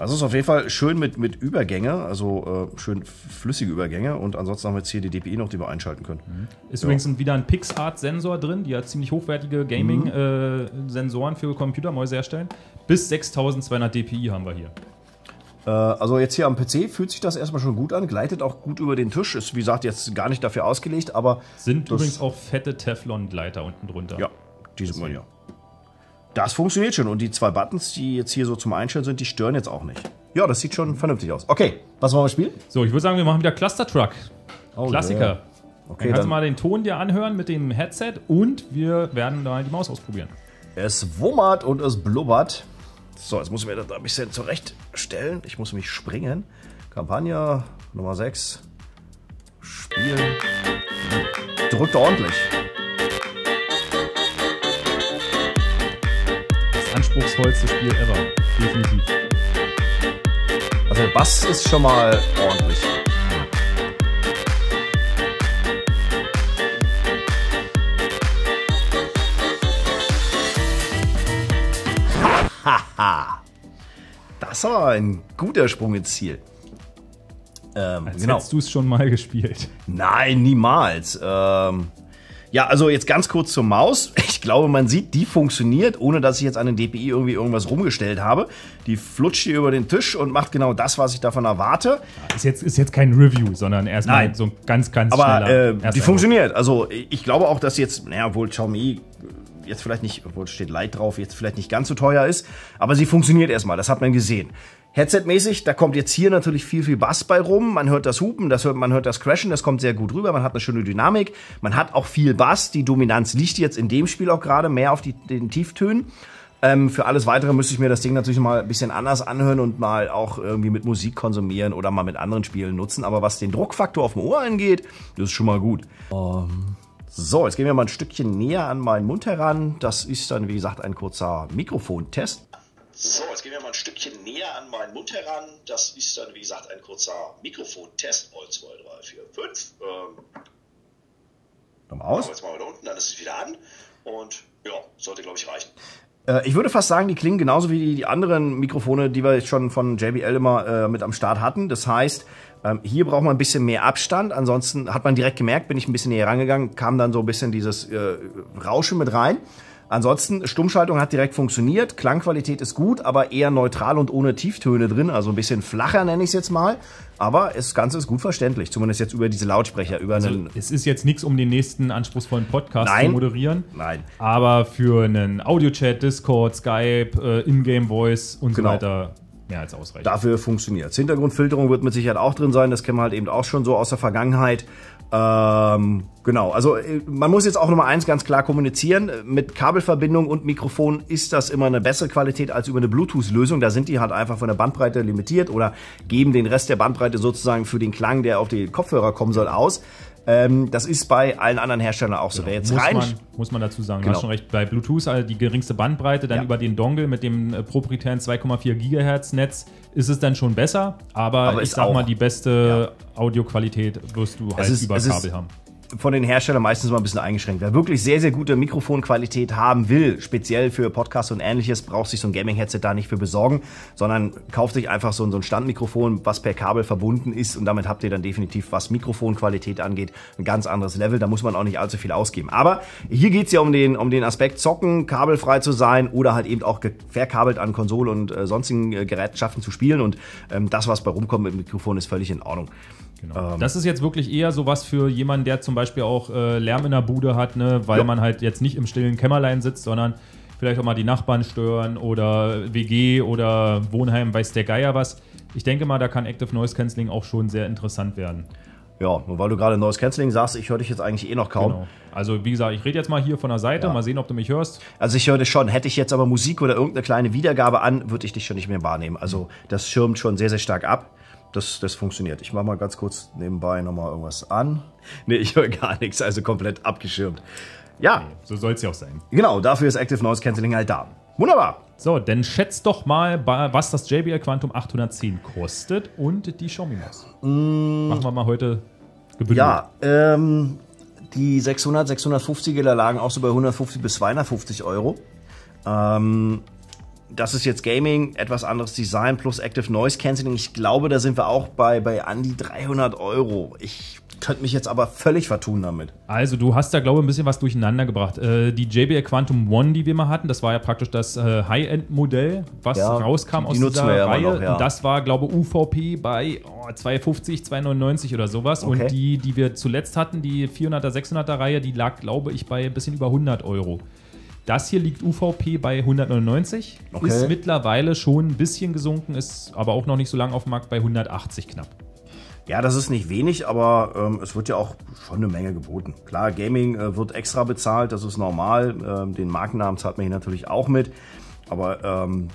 Also es ist auf jeden Fall schön mit, mit Übergänge, also äh, schön flüssige Übergänge. Und ansonsten haben wir jetzt hier die DPI noch, die wir einschalten können. Mhm. Ist ja. übrigens wieder ein PixArt-Sensor drin, die hat ziemlich hochwertige Gaming-Sensoren mhm. äh, für Computermäuse herstellen. Bis 6200 DPI haben wir hier. Äh, also jetzt hier am PC fühlt sich das erstmal schon gut an, gleitet auch gut über den Tisch, ist wie gesagt jetzt gar nicht dafür ausgelegt, aber... Sind übrigens auch fette Teflon-Gleiter unten drunter. Ja, die sieht man ja. Das funktioniert schon. Und die zwei Buttons, die jetzt hier so zum Einstellen sind, die stören jetzt auch nicht. Ja, das sieht schon vernünftig aus. Okay, was wollen wir spielen? So, ich würde sagen, wir machen wieder Cluster Truck. Oh, Klassiker. Yeah. Okay, dann kannst du mal den Ton dir anhören mit dem Headset und wir werden da die Maus ausprobieren. Es wummert und es blubbert. So, jetzt muss ich mir das ein bisschen zurechtstellen. Ich muss mich springen. Kampagne Nummer 6. Spielen. Drückt ordentlich. Anspruchsvollste Spiel ever. Definitiv. Also der Bass ist schon mal ordentlich. Haha. das war ein guter Sprung ins Ziel. Ähm, Als genau. Hättest du es schon mal gespielt? Nein, niemals. Ähm, ja, also jetzt ganz kurz zur Maus. Ich glaube, man sieht, die funktioniert, ohne dass ich jetzt an den DPI irgendwie irgendwas rumgestellt habe. Die flutscht hier über den Tisch und macht genau das, was ich davon erwarte. Ist jetzt, ist jetzt kein Review, sondern erstmal Nein. so ein ganz, ganz Aber äh, die funktioniert. Also ich glaube auch, dass jetzt, naja, wohl Xiaomi jetzt vielleicht nicht, obwohl steht Light drauf, jetzt vielleicht nicht ganz so teuer ist, aber sie funktioniert erstmal, das hat man gesehen. Headset-mäßig, da kommt jetzt hier natürlich viel, viel Bass bei rum. Man hört das Hupen, das hört, man hört das Crashen, das kommt sehr gut rüber. Man hat eine schöne Dynamik. Man hat auch viel Bass. Die Dominanz liegt jetzt in dem Spiel auch gerade mehr auf die, den Tieftönen. Ähm, für alles weitere müsste ich mir das Ding natürlich mal ein bisschen anders anhören und mal auch irgendwie mit Musik konsumieren oder mal mit anderen Spielen nutzen. Aber was den Druckfaktor auf dem Ohr angeht, das ist schon mal gut. Um, so, jetzt gehen wir mal ein Stückchen näher an meinen Mund heran. Das ist dann, wie gesagt, ein kurzer Mikrofontest. So, jetzt gehen wir mal ein Stückchen näher an meinen Mund heran. Das ist dann, wie gesagt, ein kurzer Mikrofontest. 1, 2, 3, 4, 5. Ähm, Nochmal aus. Jetzt mal wieder unten, dann ist es wieder an. Und ja, sollte, glaube ich, reichen. Äh, ich würde fast sagen, die klingen genauso wie die, anderen Mikrofone, die wir jetzt schon von JBL immer äh, mit am Start hatten. Das heißt, ähm, hier braucht man ein bisschen mehr Abstand. Ansonsten hat man direkt gemerkt, bin ich ein bisschen näher rangegangen, kam dann so ein bisschen dieses äh, Rauschen mit rein. Ansonsten, Stummschaltung hat direkt funktioniert, Klangqualität ist gut, aber eher neutral und ohne Tieftöne drin, also ein bisschen flacher nenne ich es jetzt mal. Aber das Ganze ist gut verständlich, zumindest jetzt über diese Lautsprecher. Über also, einen es ist jetzt nichts, um den nächsten anspruchsvollen Podcast Nein. zu moderieren. Nein. Aber für einen Audio-Chat, Discord, Skype, äh, Ingame-Voice und genau. so weiter mehr als ausreichend. Dafür funktioniert Hintergrundfilterung wird mit Sicherheit auch drin sein. Das kennen wir halt eben auch schon so aus der Vergangenheit. Ähm, genau, also äh, man muss jetzt auch Nummer eins ganz klar kommunizieren. Mit Kabelverbindung und Mikrofon ist das immer eine bessere Qualität als über eine Bluetooth-Lösung. Da sind die halt einfach von der Bandbreite limitiert oder geben den Rest der Bandbreite sozusagen für den Klang, der auf die Kopfhörer kommen soll, aus. Ähm, das ist bei allen anderen Herstellern auch so. Genau. Jetzt muss, rein man, muss man dazu sagen, genau. du hast schon recht. Bei Bluetooth also die geringste Bandbreite, dann ja. über den Dongle mit dem äh, proprietären 2,4 Gigahertz Netz ist es dann schon besser. Aber, aber ich sag auch, mal, die beste ja. Audioqualität wirst du halt ist, über Kabel haben von den Herstellern meistens mal ein bisschen eingeschränkt. Wer wirklich sehr, sehr gute Mikrofonqualität haben will, speziell für Podcasts und ähnliches, braucht sich so ein Gaming-Headset da nicht für besorgen, sondern kauft sich einfach so, ein Standmikrofon, was per Kabel verbunden ist und damit habt ihr dann definitiv, was Mikrofonqualität angeht, ein ganz anderes Level. Da muss man auch nicht allzu viel ausgeben. Aber hier geht's ja um den, um den Aspekt Zocken, kabelfrei zu sein oder halt eben auch verkabelt an Konsole und äh, sonstigen äh, Gerätschaften zu spielen und ähm, das, was bei rumkommt mit dem Mikrofon, ist völlig in Ordnung. Genau. Ähm, das ist jetzt wirklich eher sowas für jemanden, der zum Beispiel auch äh, Lärm in der Bude hat, ne? weil ja. man halt jetzt nicht im stillen Kämmerlein sitzt, sondern vielleicht auch mal die Nachbarn stören oder WG oder Wohnheim, weiß der Geier was. Ich denke mal, da kann Active Noise Cancelling auch schon sehr interessant werden. Ja, nur weil du gerade Noise Cancelling sagst, ich höre dich jetzt eigentlich eh noch kaum. Genau. Also wie gesagt, ich rede jetzt mal hier von der Seite, ja. mal sehen, ob du mich hörst. Also ich höre dich schon. Hätte ich jetzt aber Musik oder irgendeine kleine Wiedergabe an, würde ich dich schon nicht mehr wahrnehmen. Also das schirmt schon sehr, sehr stark ab das, das funktioniert. Ich mache mal ganz kurz nebenbei nochmal irgendwas an. Nee, ich höre gar nichts, also komplett abgeschirmt. Ja. So soll es ja auch sein. Genau, dafür ist Active Noise Cancelling halt da. Wunderbar. So, dann schätzt doch mal, was das JBL Quantum 810 kostet und die Xiaomi Maus. Mm. Machen wir mal heute gebündelt. Ja, ähm, die 600, 650er lagen auch so bei 150 bis 250 Euro. Ähm, das ist jetzt Gaming, etwas anderes Design plus Active Noise Cancelling. Ich glaube, da sind wir auch bei, bei an die 300 Euro. Ich könnte mich jetzt aber völlig vertun damit. Also du hast da, glaube ich, ein bisschen was durcheinander gebracht. Äh, die JBL Quantum One, die wir mal hatten, das war ja praktisch das äh, High-End-Modell, was Ja, rauskam die aus dieser wir ja Reihe. noch, ja. Das war, glaube ich, UVP bei oh, 250, 299 oder sowas. Okay. Und die, die wir zuletzt hatten, die 400er, 600er Reihe, die lag, glaube ich, bei ein bisschen über 100 Euro. Das hier liegt UVP bei 199, Okay. ist mittlerweile schon ein bisschen gesunken, ist aber auch noch nicht so lange auf dem Markt bei 180 knapp. Ja, das ist nicht wenig, aber ähm, es wird ja auch schon eine Menge geboten. Klar, Gaming äh, wird extra bezahlt, das ist normal. Ähm, den Markennamen zahlt man hier natürlich auch mit. Aber ähm,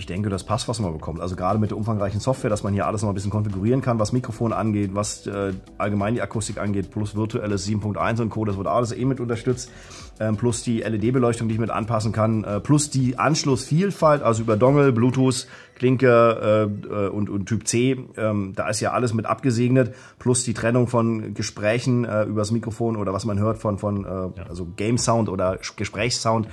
ich denke, das passt, was man bekommt. Also gerade mit der umfangreichen Software, dass man hier alles noch ein bisschen konfigurieren kann, was Mikrofon angeht, was äh, allgemein die Akustik angeht, plus virtuelles 7.1 und Co. Das wird alles eh mit unterstützt. Ähm, plus die LED-Beleuchtung, die ich mit anpassen kann, äh, plus die Anschlussvielfalt, also über Dongle, Bluetooth, Klinke äh, äh, und, und Typ C, ähm, da ist ja alles mit abgesegnet, plus die Trennung von Gesprächen äh, übers Mikrofon oder was man hört von, von äh, also Game Sound oder Gesprächssound.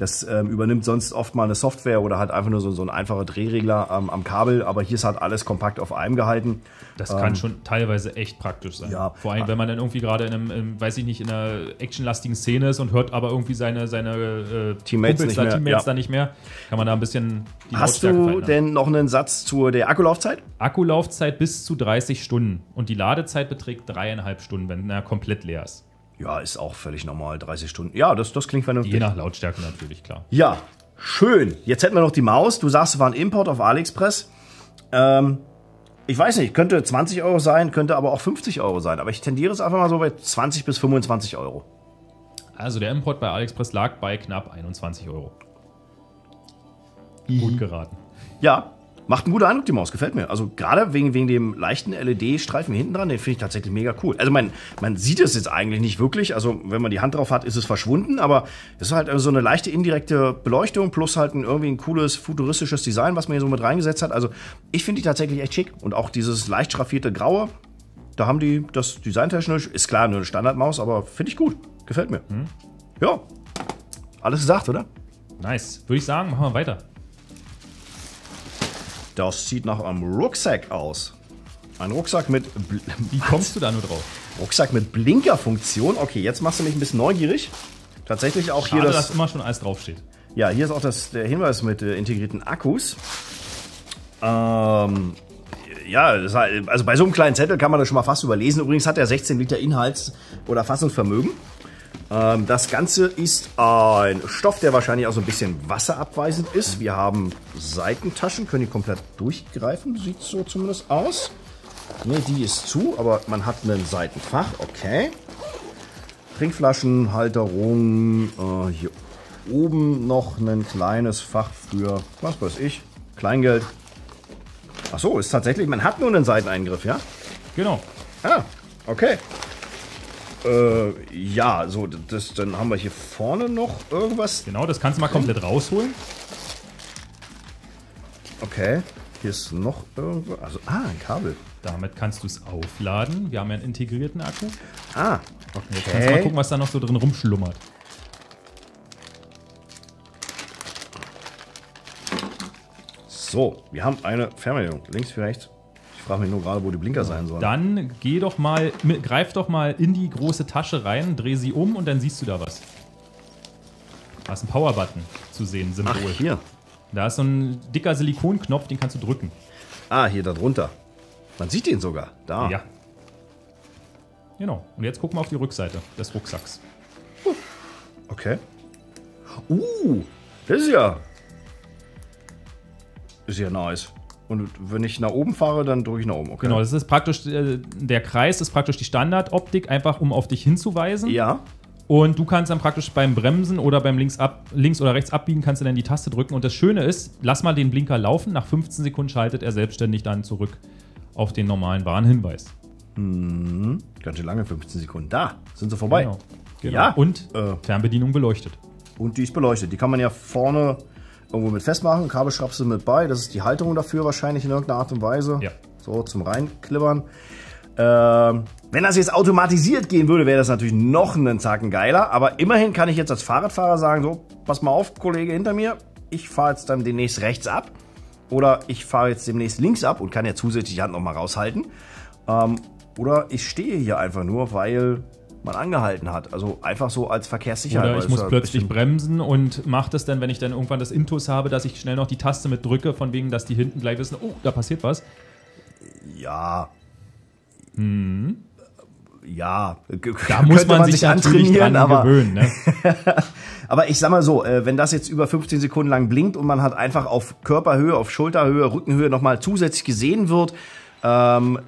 Das ähm, übernimmt sonst oft mal eine Software oder halt einfach nur so, so ein einfacher Drehregler ähm, am Kabel, aber hier ist halt alles kompakt auf einem gehalten. Das kann schon teilweise echt praktisch sein. Ähm, ja. Vor allem, wenn man dann irgendwie gerade in einem, in, weiß ich nicht, in einer actionlastigen Szene ist und hört aber irgendwie seine, seine äh, Teammates Kumpels nicht da, mehr, Teammates ja. da nicht mehr, kann man da ein bisschen die Hast du denn noch einen Satz zur der Akkulaufzeit? Akkulaufzeit bis zu 30 Stunden und die Ladezeit beträgt dreieinhalb Stunden, wenn er komplett leer ist. Ja, ist auch völlig normal, 30 Stunden. Ja, das, das klingt vernünftig. Je nach Lautstärke natürlich, klar. Ja, schön. Jetzt hätten wir noch die Maus. Du sagst, es war ein Import auf AliExpress. Ähm, ich weiß nicht, könnte 20 Euro sein, könnte aber auch 50 Euro sein. Aber ich tendiere es einfach mal so bei 20 bis 25 Euro. Also der Import bei AliExpress lag bei knapp 21 Euro. Gut geraten. Ja, macht einen guten Eindruck, die Maus. Gefällt mir. Also gerade wegen, wegen dem leichten LED-Streifen hinten dran, den finde ich tatsächlich mega cool. Also man, man sieht es jetzt eigentlich nicht wirklich. Also wenn man die Hand drauf hat, ist es verschwunden. Aber es ist halt so eine leichte indirekte Beleuchtung plus halt ein, irgendwie ein cooles futuristisches Design, was man hier so mit reingesetzt hat. Also ich finde die tatsächlich echt schick. Und auch dieses leicht schraffierte Graue, da haben die das designtechnisch, ist klar nur eine Standardmaus, aber finde ich gut. Gefällt mir. Ja, alles gesagt, oder? Nice. Würde ich sagen, machen wir weiter. Das sieht nach einem Rucksack aus. Ein Rucksack mit Bl Wie kommst du da nur drauf? Rucksack mit Blinkerfunktion. Okay, jetzt machst du mich ein bisschen neugierig. Tatsächlich auch Schade, hier dass das. immer schon alles draufsteht. Ja, hier ist auch das, der Hinweis mit äh, integrierten Akkus. Ähm, ja, das, also bei so einem kleinen Zettel kann man das schon mal fast überlesen. Übrigens hat er 16 Liter Inhalts- oder Fassungsvermögen. Ähm, das Ganze ist ein Stoff, der wahrscheinlich auch so ein bisschen wasserabweisend ist. Wir haben Seitentaschen, können die komplett durchgreifen, sieht so zumindest aus. Ne, die ist zu, aber man hat ein Seitenfach, okay. Trinkflaschen, Halterung, äh, hier oben noch ein kleines Fach für, was weiß ich, Kleingeld. Ach so, ist tatsächlich, man hat nur einen Seiteneingriff, ja? Genau. Ah, okay. Äh, ja, so, das, dann haben wir hier vorne noch irgendwas. Genau, das kannst du mal komplett rausholen. Okay, hier ist noch irgendwas. Also, ah, ein Kabel. Damit kannst du es aufladen. Wir haben ja einen integrierten Akku. Ah, Jetzt kannst du mal okay. gucken, was da noch so drin rumschlummert. So, wir haben eine Fernbedienung. Links wie rechts. Frage mich nur gerade, wo die Blinker sein sollen. Dann geh doch mal, greif doch mal in die große Tasche rein, dreh sie um und dann siehst du da was. Da ist ein Power-Button zu sehen, Symbol. Ach, hier. Da ist so ein dicker Silikonknopf, den kannst du drücken. Ah, hier darunter. Man sieht den sogar. Da. Ja. Genau. Und jetzt gucken wir auf die Rückseite des Rucksacks. Okay. Uh, das ist ja. Ist ja nice. Und wenn ich nach oben fahre, dann drücke ich nach oben. Okay. Genau, das ist praktisch, äh, der Kreis ist praktisch die Standardoptik, einfach um auf dich hinzuweisen. Ja. Und du kannst dann praktisch beim Bremsen oder beim links, ab, links oder rechts abbiegen, kannst du dann die Taste drücken. Und das Schöne ist, lass mal den Blinker laufen. Nach 15 Sekunden schaltet er selbstständig dann zurück auf den normalen Warnhinweis. Ganz schön lange, 15 Sekunden. Da sind sie vorbei. Genau. Genau. Ja. Und Äh. Fernbedienung beleuchtet. Und die ist beleuchtet. Die kann man ja vorne irgendwo mit festmachen. Kabel schraubst du mit bei. Das ist die Halterung dafür wahrscheinlich in irgendeiner Art und Weise. Ja. So zum Reinklibbern. Ähm, wenn das jetzt automatisiert gehen würde, wäre das natürlich noch einen Zacken geiler. Aber immerhin kann ich jetzt als Fahrradfahrer sagen, so, pass mal auf, Kollege hinter mir. ich fahre jetzt dann demnächst rechts ab oder ich fahre jetzt demnächst links ab und kann ja zusätzlich die Hand nochmal raushalten. Ähm, oder ich stehe hier einfach nur, weil man angehalten hat. Also einfach so als Verkehrssicherheit. Oder ich muss ja plötzlich bremsen und mache das dann, wenn ich dann irgendwann das Intus habe, dass ich schnell noch die Taste mit drücke, von wegen, dass die hinten gleich wissen, oh, da passiert was. Ja. Ja, Hm. Da muss könnte man, sich dran aber, gewöhnen. Ne? aber ich sag mal so, äh, wenn das jetzt über 15 Sekunden lang blinkt und man hat einfach auf Körperhöhe, auf Schulterhöhe, Rückenhöhe nochmal zusätzlich gesehen wird, ähm,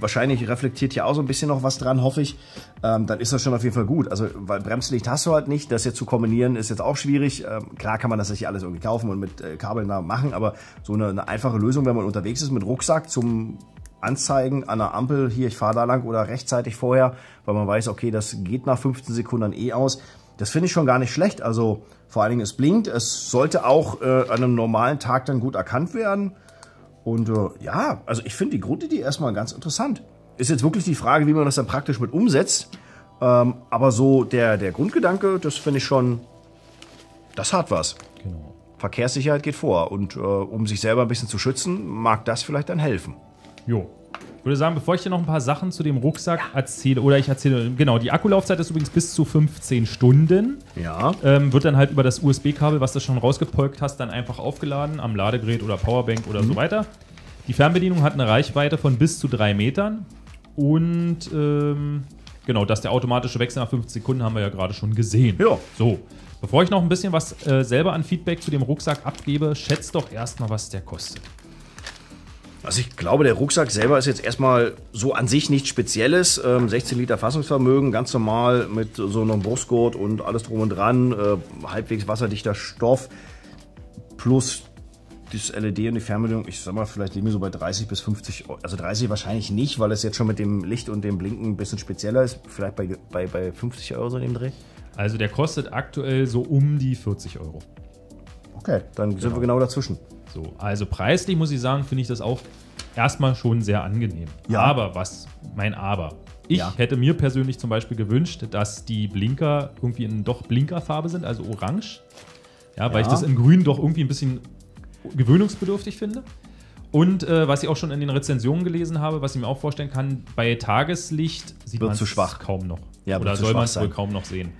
wahrscheinlich reflektiert hier auch so ein bisschen noch was dran, hoffe ich, ähm, dann ist das schon auf jeden Fall gut. Also, weil Bremslicht hast du halt nicht, das jetzt zu kombinieren ist jetzt auch schwierig. Ähm, klar kann man das nicht alles irgendwie kaufen und mit äh, Kabeln da machen, aber so eine, eine einfache Lösung, wenn man unterwegs ist mit Rucksack zum Anzeigen an der Ampel, hier, ich fahre da lang oder rechtzeitig vorher, weil man weiß, okay, das geht nach 15 Sekunden eh aus. Das finde ich schon gar nicht schlecht. Also vor allen Dingen, es blinkt. Es sollte auch äh, an einem normalen Tag dann gut erkannt werden. Und äh, ja, also ich finde die Grundidee erstmal ganz interessant. Ist jetzt wirklich die Frage, wie man das dann praktisch mit umsetzt. Ähm, aber so der, der Grundgedanke, das finde ich schon, das hat was. Genau. Verkehrssicherheit geht vor. Und äh, um sich selber ein bisschen zu schützen, mag das vielleicht dann helfen. Jo. Ich würde sagen, bevor ich dir noch ein paar Sachen zu dem Rucksack erzähle, oder ich erzähle, genau, die Akkulaufzeit ist übrigens bis zu 15 Stunden. Ja. Ähm, wird dann halt über das USB-Kabel, was du schon rausgepolkt hast, dann einfach aufgeladen am Ladegerät oder Powerbank oder so weiter. Die Fernbedienung hat eine Reichweite von bis zu drei Metern. Und ähm, genau, dass der automatische Wechsel nach 15 Sekunden haben wir ja gerade schon gesehen. Ja. So, bevor ich noch ein bisschen was äh, selber an Feedback zu dem Rucksack abgebe, schätzt doch erstmal, was der kostet. Also ich glaube, der Rucksack selber ist jetzt erstmal so an sich nichts Spezielles. Ähm, 16 Liter Fassungsvermögen, ganz normal mit so einem Brustgurt und alles drum und dran. Äh, halbwegs wasserdichter Stoff plus das LED und die Fernbedienung. Ich sag mal, vielleicht liegen wir so bei 30 bis 50 Euro. Also 30 wahrscheinlich nicht, weil es jetzt schon mit dem Licht und dem Blinken ein bisschen spezieller ist. Vielleicht bei, bei, bei 50 Euro so in dem Dreh. Also der kostet aktuell so um die 40 Euro. Okay, dann sind wir genau dazwischen. So, also preislich muss ich sagen, finde ich das auch erstmal schon sehr angenehm. Ja. Aber was, mein Aber. Ich Ja. hätte mir persönlich zum Beispiel gewünscht, dass die Blinker irgendwie in doch Blinkerfarbe sind, also orange. Ja, weil Ja. ich das in grün doch irgendwie ein bisschen gewöhnungsbedürftig finde. Und äh, was ich auch schon in den Rezensionen gelesen habe, was ich mir auch vorstellen kann, bei Tageslicht sieht man zu schwach. kaum noch. Ja, Oder soll man es wohl kaum noch sehen.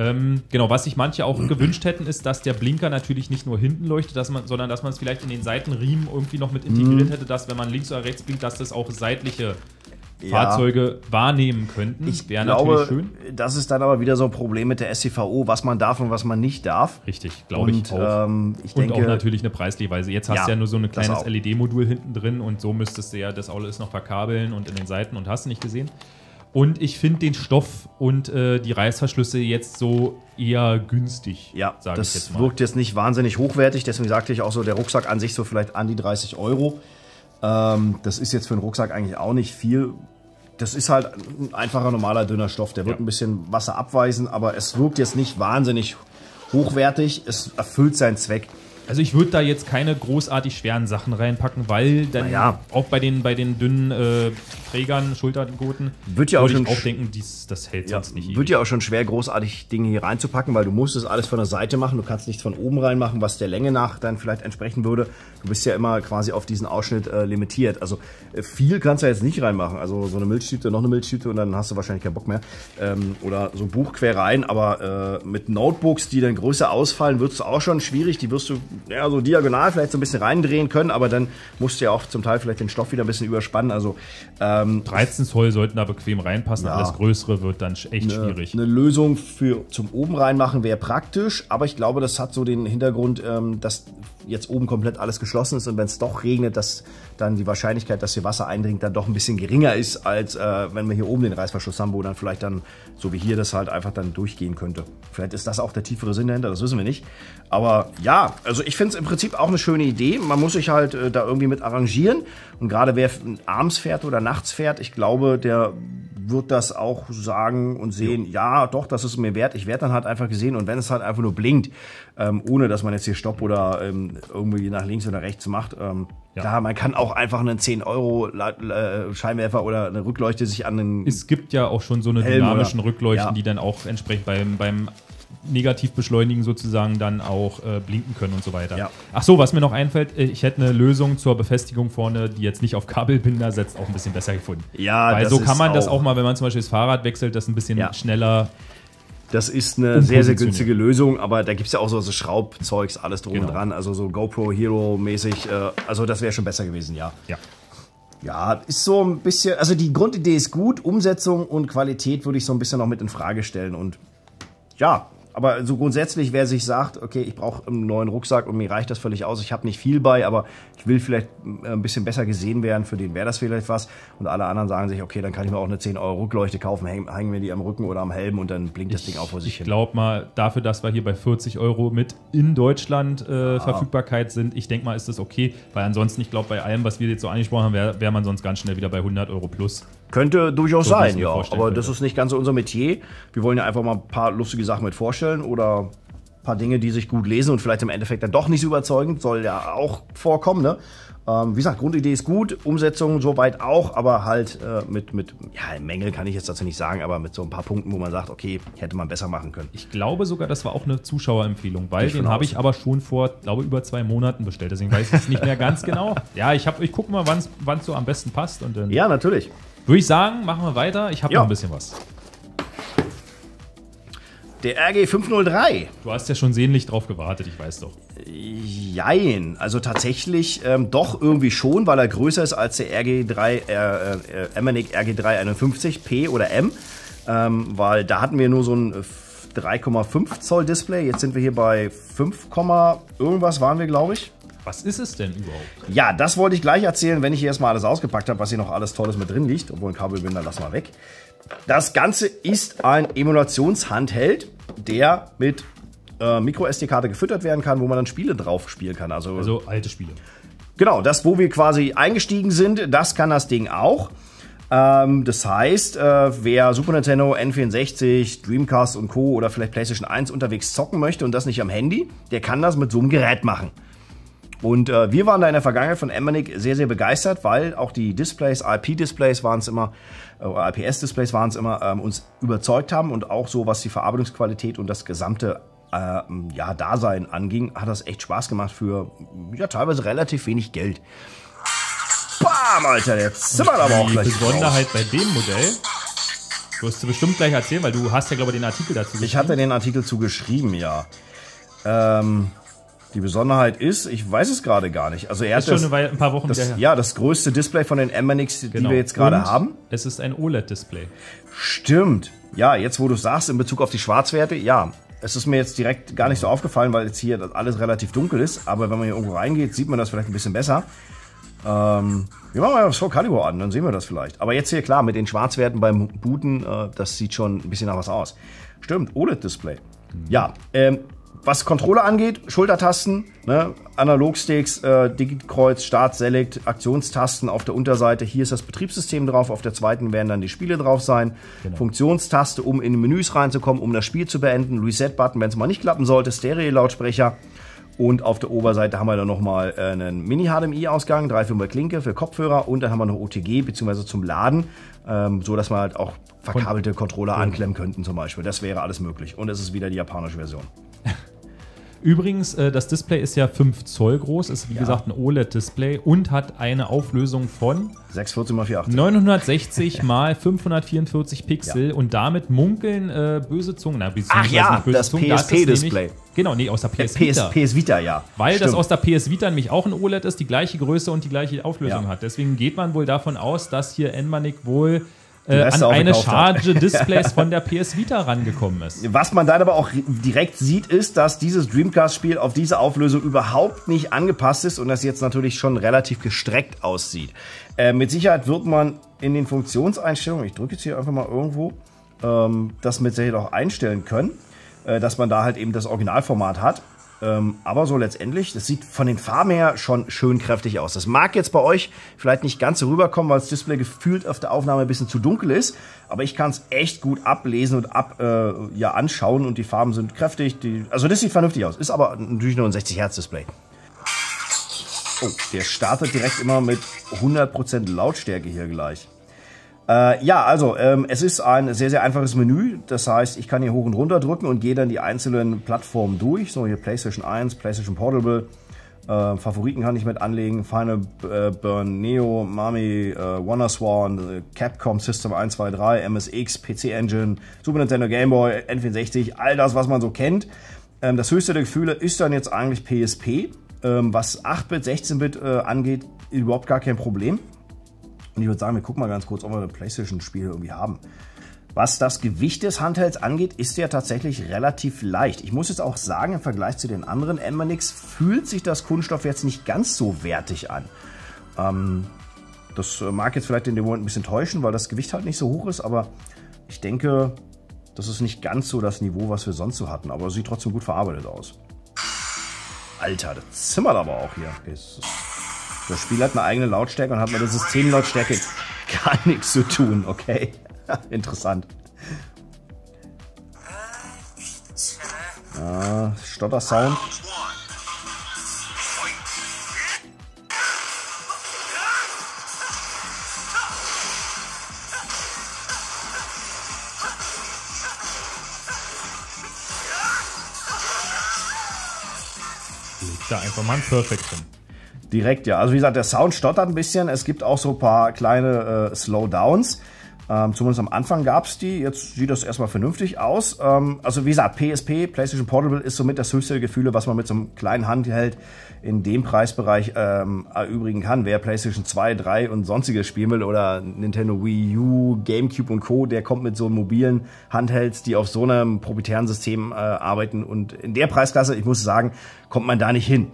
Ähm, genau, was sich manche auch gewünscht hätten, ist, dass der Blinker natürlich nicht nur hinten leuchtet, dass man, sondern dass man es vielleicht in den Seitenriemen irgendwie noch mit integriert Mhm. hätte, dass wenn man links oder rechts blinkt, dass das auch seitliche Ja. Fahrzeuge wahrnehmen könnten. Ich Wäre glaube, natürlich schön. das ist dann aber wieder so ein Problem mit der SCVO, was man darf und was man nicht darf. Richtig, glaube ich Und auch. ähm, ich und denke, auch natürlich eine Preislichweise. Jetzt hast Ja, du ja nur so ein kleines. LED-Modul hinten drin und so müsstest du ja das alles noch verkabeln und in den Seiten und hast du nicht gesehen. Und ich finde den Stoff und äh, die Reißverschlüsse jetzt so eher günstig, ja, das jetzt mal. wirkt jetzt nicht wahnsinnig hochwertig. Deswegen sagte ich auch so, der Rucksack an sich so vielleicht an die 30 Euro. Ähm, das ist jetzt für einen Rucksack eigentlich auch nicht viel. Das ist halt ein einfacher, normaler, dünner Stoff. Der wird Ja. ein bisschen Wasser abweisen, aber es wirkt jetzt nicht wahnsinnig hochwertig. Es erfüllt seinen Zweck. Also ich würde da jetzt keine großartig schweren Sachen reinpacken, weil dann Naja. auch bei den, bei den dünnen äh, Trägern, Schultergurten, Wird ja auch würde ich schon auch denken, dies, das hält Ja, sonst nicht wird ja auch schon schwer, großartig Dinge hier reinzupacken, weil du musst es alles von der Seite machen. Du kannst nichts von oben reinmachen, was der Länge nach dann vielleicht entsprechen würde. Du bist ja immer quasi auf diesen Ausschnitt äh, limitiert. Also äh, viel kannst du jetzt nicht reinmachen. Also so eine Milchtüte, noch eine Milchtüte und dann hast du wahrscheinlich keinen Bock mehr. Ähm, oder so ein Buch quer rein. Aber äh, mit Notebooks, die dann größer ausfallen, wird es auch schon schwierig. Die wirst du ja so diagonal vielleicht so ein bisschen reindrehen können, aber dann musst du ja auch zum Teil vielleicht den Stoff wieder ein bisschen überspannen. Also ähm, 13 Zoll sollten da bequem reinpassen, Ja. alles Größere wird dann echt schwierig. Eine Lösung für zum oben reinmachen wäre praktisch, aber ich glaube, das hat so den Hintergrund, ähm, dass jetzt oben komplett alles geschlossen ist und wenn es doch regnet, dass dann die Wahrscheinlichkeit, dass hier Wasser eindringt, dann doch ein bisschen geringer ist, als äh, wenn wir hier oben den Reißverschluss haben, wo dann vielleicht dann, so wie hier, das halt einfach dann durchgehen könnte. Vielleicht ist das auch der tiefere Sinn dahinter, das wissen wir nicht. Aber ja, also ich finde es im Prinzip auch eine schöne Idee. Man muss sich halt äh, da irgendwie mit arrangieren. Und gerade wer abends fährt oder nachts fährt, ich glaube, der wird das auch sagen und sehen, ja, doch, das ist mir wert. Ich werde dann halt einfach gesehen und wenn es halt einfach nur blinkt, ähm, ohne dass man jetzt hier Stopp oder ähm, irgendwie nach links oder rechts macht, ähm, Ja. klar, man kann auch einfach einen 10 Euro La- äh, Scheinwerfer oder eine Rückleuchte sich an den Es gibt ja auch schon so eine Helm dynamischen oder- Rückleuchten, ja. die dann auch entsprechend beim, beim negativ beschleunigen sozusagen dann auch äh, blinken können und so weiter. Ja. Ach so, was mir noch einfällt, äh, ich hätte eine Lösung zur Befestigung vorne, die jetzt nicht auf Kabelbinder setzt, auch ein bisschen besser gefunden. Ja, Weil so kann man das auch- mal, wenn man zum Beispiel das Fahrrad wechselt, das ein bisschen Ja. schneller. Das ist eine sehr, sehr günstige Lösung, aber da gibt es ja auch so, so Schraubzeugs, alles drum Genau. und dran, also so GoPro Hero mäßig. Äh, also das wäre schon besser gewesen, ja. Ja. Ja, ist so ein bisschen, also die Grundidee ist gut, Umsetzung und Qualität würde ich so ein bisschen noch mit in Frage stellen und ja, aber so grundsätzlich, wer sich sagt, okay, ich brauche einen neuen Rucksack und mir reicht das völlig aus, ich habe nicht viel bei, aber ich will vielleicht äh, ein bisschen besser gesehen werden, für den wäre das vielleicht was und alle anderen sagen sich, okay, dann kann ich mir auch eine 10 Euro Rückleuchte kaufen, hängen, hängen wir die am Rücken oder am Helm und dann blinkt das Ding auch vor sich Ich hin. glaube mal, dafür, dass wir hier bei 40 Euro mit in Deutschland äh, Verfügbarkeit sind, ich denke mal, ist das okay, weil ansonsten, ich glaube, bei allem, was wir jetzt so angesprochen haben, wäre wär man sonst ganz schnell wieder bei 100 Euro plus. Könnte durchaus So, sein, ja. Aber das ist nicht ganz so unser Metier. Wir wollen ja einfach mal ein paar lustige Sachen mit vorstellen oder ein paar Dinge, die sich gut lesen und vielleicht im Endeffekt dann doch nicht so überzeugend. Soll ja auch vorkommen, ne? Ähm, wie gesagt, Grundidee ist gut, Umsetzung soweit auch, aber halt äh, mit, mit, ja, Mängel kann ich jetzt dazu nicht sagen, aber mit so ein paar Punkten, wo man sagt, okay, hätte man besser machen können. Ich glaube sogar, das war auch eine Zuschauerempfehlung, weil Ich den habe ich aber schon vor, glaube über zwei Monaten bestellt. Deswegen weiß ich es nicht mehr ganz genau. Ja, ich, hab- ich gucke mal, wann es so am besten passt. Und dann Ja, natürlich. Würde ich sagen, machen wir weiter. Ich habe noch ein bisschen was. Der RG 503. Du hast ja schon sehnlich drauf gewartet, ich weiß doch. Jein, also tatsächlich ähm, doch irgendwie schon, weil er größer ist als der RG3, äh, äh, Emmernick RG351P oder M, ähm, weil da hatten wir nur so ein äh, 3,5 Zoll Display, jetzt sind wir hier bei 5, irgendwas waren wir, glaube ich. Was ist es denn überhaupt? Ja, das wollte ich gleich erzählen, wenn ich hier erstmal alles ausgepackt habe, was hier noch alles Tolles mit drin liegt, obwohl ein Kabelbinder lassen wir weg. Das Ganze ist ein Emulationshandheld, der mit äh, Micro-SD-Karte gefüttert werden kann, wo man dann Spiele drauf spielen kann. Also, Also alte Spiele. Genau, das, wo wir quasi eingestiegen sind, das kann das Ding auch. Ähm, das heißt, äh, wer Super Nintendo, N64, Dreamcast und Co. oder vielleicht PlayStation 1 unterwegs zocken möchte und das nicht am Handy, der kann das mit so einem Gerät machen. Und äh, wir waren da in der Vergangenheit von Emmernick sehr, sehr begeistert, weil auch die Displays, IP-Displays waren es immer, äh, IPS-Displays waren es immer, ähm, uns überzeugt haben und auch so, was die Verarbeitungsqualität und das gesamte äh, ja, Dasein anging, hat das echt Spaß gemacht für ja teilweise relativ wenig Geld. Bam, Alter, jetzt sind wir aber auch Die gleich Besonderheit bei dem Modell, du wirst du bestimmt gleich erzählen, weil du hast ja, glaube ich, den Artikel dazu Ich hatte den Artikel zugeschrieben, ja. Ähm, die Besonderheit ist, ich weiß es gerade gar nicht. Also er Das hat ist schon das, ein paar Wochen das, ja, das größte Display von den Emmanix, die Genau. wir jetzt gerade haben. Es ist ein OLED-Display. Stimmt. Ja, jetzt wo du sagst, in Bezug auf die Schwarzwerte, ja. Es ist mir jetzt direkt gar nicht so aufgefallen, weil jetzt hier alles relativ dunkel ist. Aber wenn man hier irgendwo reingeht, sieht man das vielleicht ein bisschen besser. Ähm, wir machen mal das Soul Calibur an, dann sehen wir das vielleicht. Aber jetzt hier klar, mit den Schwarzwerten beim Booten, äh, das sieht schon ein bisschen nach was aus. Stimmt, OLED-Display. Ja, ähm, was Controller angeht, Schultertasten, ne, Analogsticks, äh, Digitkreuz, Start, Select, Aktionstasten auf der Unterseite. Hier ist das Betriebssystem drauf, auf der zweiten werden dann die Spiele drauf sein. Funktionstaste, um in die Menüs reinzukommen, um das Spiel zu beenden. Reset-Button, wenn es mal nicht klappen sollte. Stereo-Lautsprecher. Und auf der Oberseite haben wir dann nochmal äh, einen Mini-HDMI-Ausgang, 3,5er Klinke für Kopfhörer und dann haben wir noch OTG bzw. zum Laden, ähm, so dass wir halt auch verkabelte Controller anklemmen könnten zum Beispiel. Das wäre alles möglich. Und es ist wieder die japanische Version. Übrigens, äh, das Display ist ja 5 Zoll groß, ist wie gesagt ein OLED-Display und hat eine Auflösung von 614 x 480. 960 mal 544 Pixel und damit munkeln äh, böse Zungen. Na, Ach ja, das PSP-Display. Genau, nee, aus der PS, PS, Vita. PS Vita, ja. Weil das Stimmt. aus der PS Vita nämlich auch ein OLED ist, die gleiche Größe und die gleiche Auflösung Ja. hat. Deswegen geht man wohl davon aus, dass hier Enmanik wohl äh, an eine hat. Charge Displays von der PS Vita rangekommen ist. Was man dann aber auch direkt sieht, ist, dass dieses Dreamcast-Spiel auf diese Auflösung überhaupt nicht angepasst ist und das jetzt natürlich schon relativ gestreckt aussieht. Äh, mit Sicherheit wird man in den Funktionseinstellungen, ich drücke jetzt hier einfach mal irgendwo, ähm, das mit Sicherheit auch einstellen können, äh, dass man da halt eben das Originalformat hat. Ähm, aber so letztendlich, das sieht von den Farben her schon schön kräftig aus. Das mag jetzt bei euch vielleicht nicht ganz so rüberkommen, weil das Display gefühlt auf der Aufnahme ein bisschen zu dunkel ist. Aber ich kann es echt gut ablesen und ab, äh, ja, anschauen und die Farben sind kräftig. Die, also das sieht vernünftig aus. Ist aber natürlich nur ein 60 Hertz Display. Oh, der startet direkt immer mit 100% Lautstärke hier gleich. Äh, ja, also ähm, es ist ein sehr, sehr einfaches Menü. Das heißt, ich kann hier hoch und runter drücken und gehe dann die einzelnen Plattformen durch. So hier PlayStation 1, PlayStation Portable. Äh, Favoriten kann ich mit anlegen. Final äh, Burn, Neo, Mami, äh, WonderSwan, äh, Capcom System 1, 2, 3, MSX, PC Engine, Super Nintendo Game Boy, N64, all das, was man so kennt. Ähm, das höchste der Gefühle ist dann jetzt eigentlich PSP. Ähm, was 8-Bit, 16-Bit äh, angeht, überhaupt gar kein Problem. Und ich würde sagen, wir gucken mal ganz kurz, ob wir ein PlayStation-Spiel irgendwie haben. Was das Gewicht des Handhelds angeht, ist der tatsächlich relativ leicht. Ich muss jetzt auch sagen, im Vergleich zu den anderen Enmanix fühlt sich das Kunststoff jetzt nicht ganz so wertig an. Ähm, das mag jetzt vielleicht in dem Moment ein bisschen täuschen, weil das Gewicht halt nicht so hoch ist, aber ich denke, das ist nicht ganz so das Niveau, was wir sonst so hatten, aber sieht trotzdem gut verarbeitet aus. Alter, das zimmert aber auch hier. Das, das Spiel hat eine eigene Lautstärke und hat mit der Systemlautstärke gar nichts zu tun, okay? Interessant. Ah, Stotter-Sound. Da einfach mal ein Perfect hin. Direkt, ja. Also wie gesagt, der Sound stottert ein bisschen. Es gibt auch so ein paar kleine äh, Slowdowns. Ähm, zumindest am Anfang gab es die. Jetzt sieht das erstmal vernünftig aus. Ähm, also wie gesagt, PSP, PlayStation Portable, ist somit das höchste Gefühle, was man mit so einem kleinen Handheld in dem Preisbereich ähm, erübrigen kann. Wer PlayStation 2, 3 und sonstiges spielen will oder Nintendo Wii U, GameCube und Co., der kommt mit so mobilen Handhelds, die auf so einem proprietären System äh, arbeiten. Und in der Preisklasse, ich muss sagen, kommt man da nicht hin.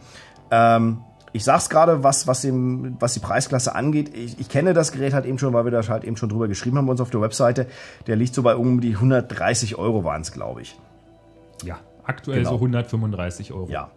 Ähm, ich sag's gerade, was, was, dem, was die Preisklasse angeht. Ich, ich kenne das Gerät halt eben schon, weil wir da halt eben schon drüber geschrieben haben bei uns auf der Webseite. Der liegt so bei um die 130 Euro waren es, glaube ich. Ja, aktuell genau. so 135 Euro. Ja.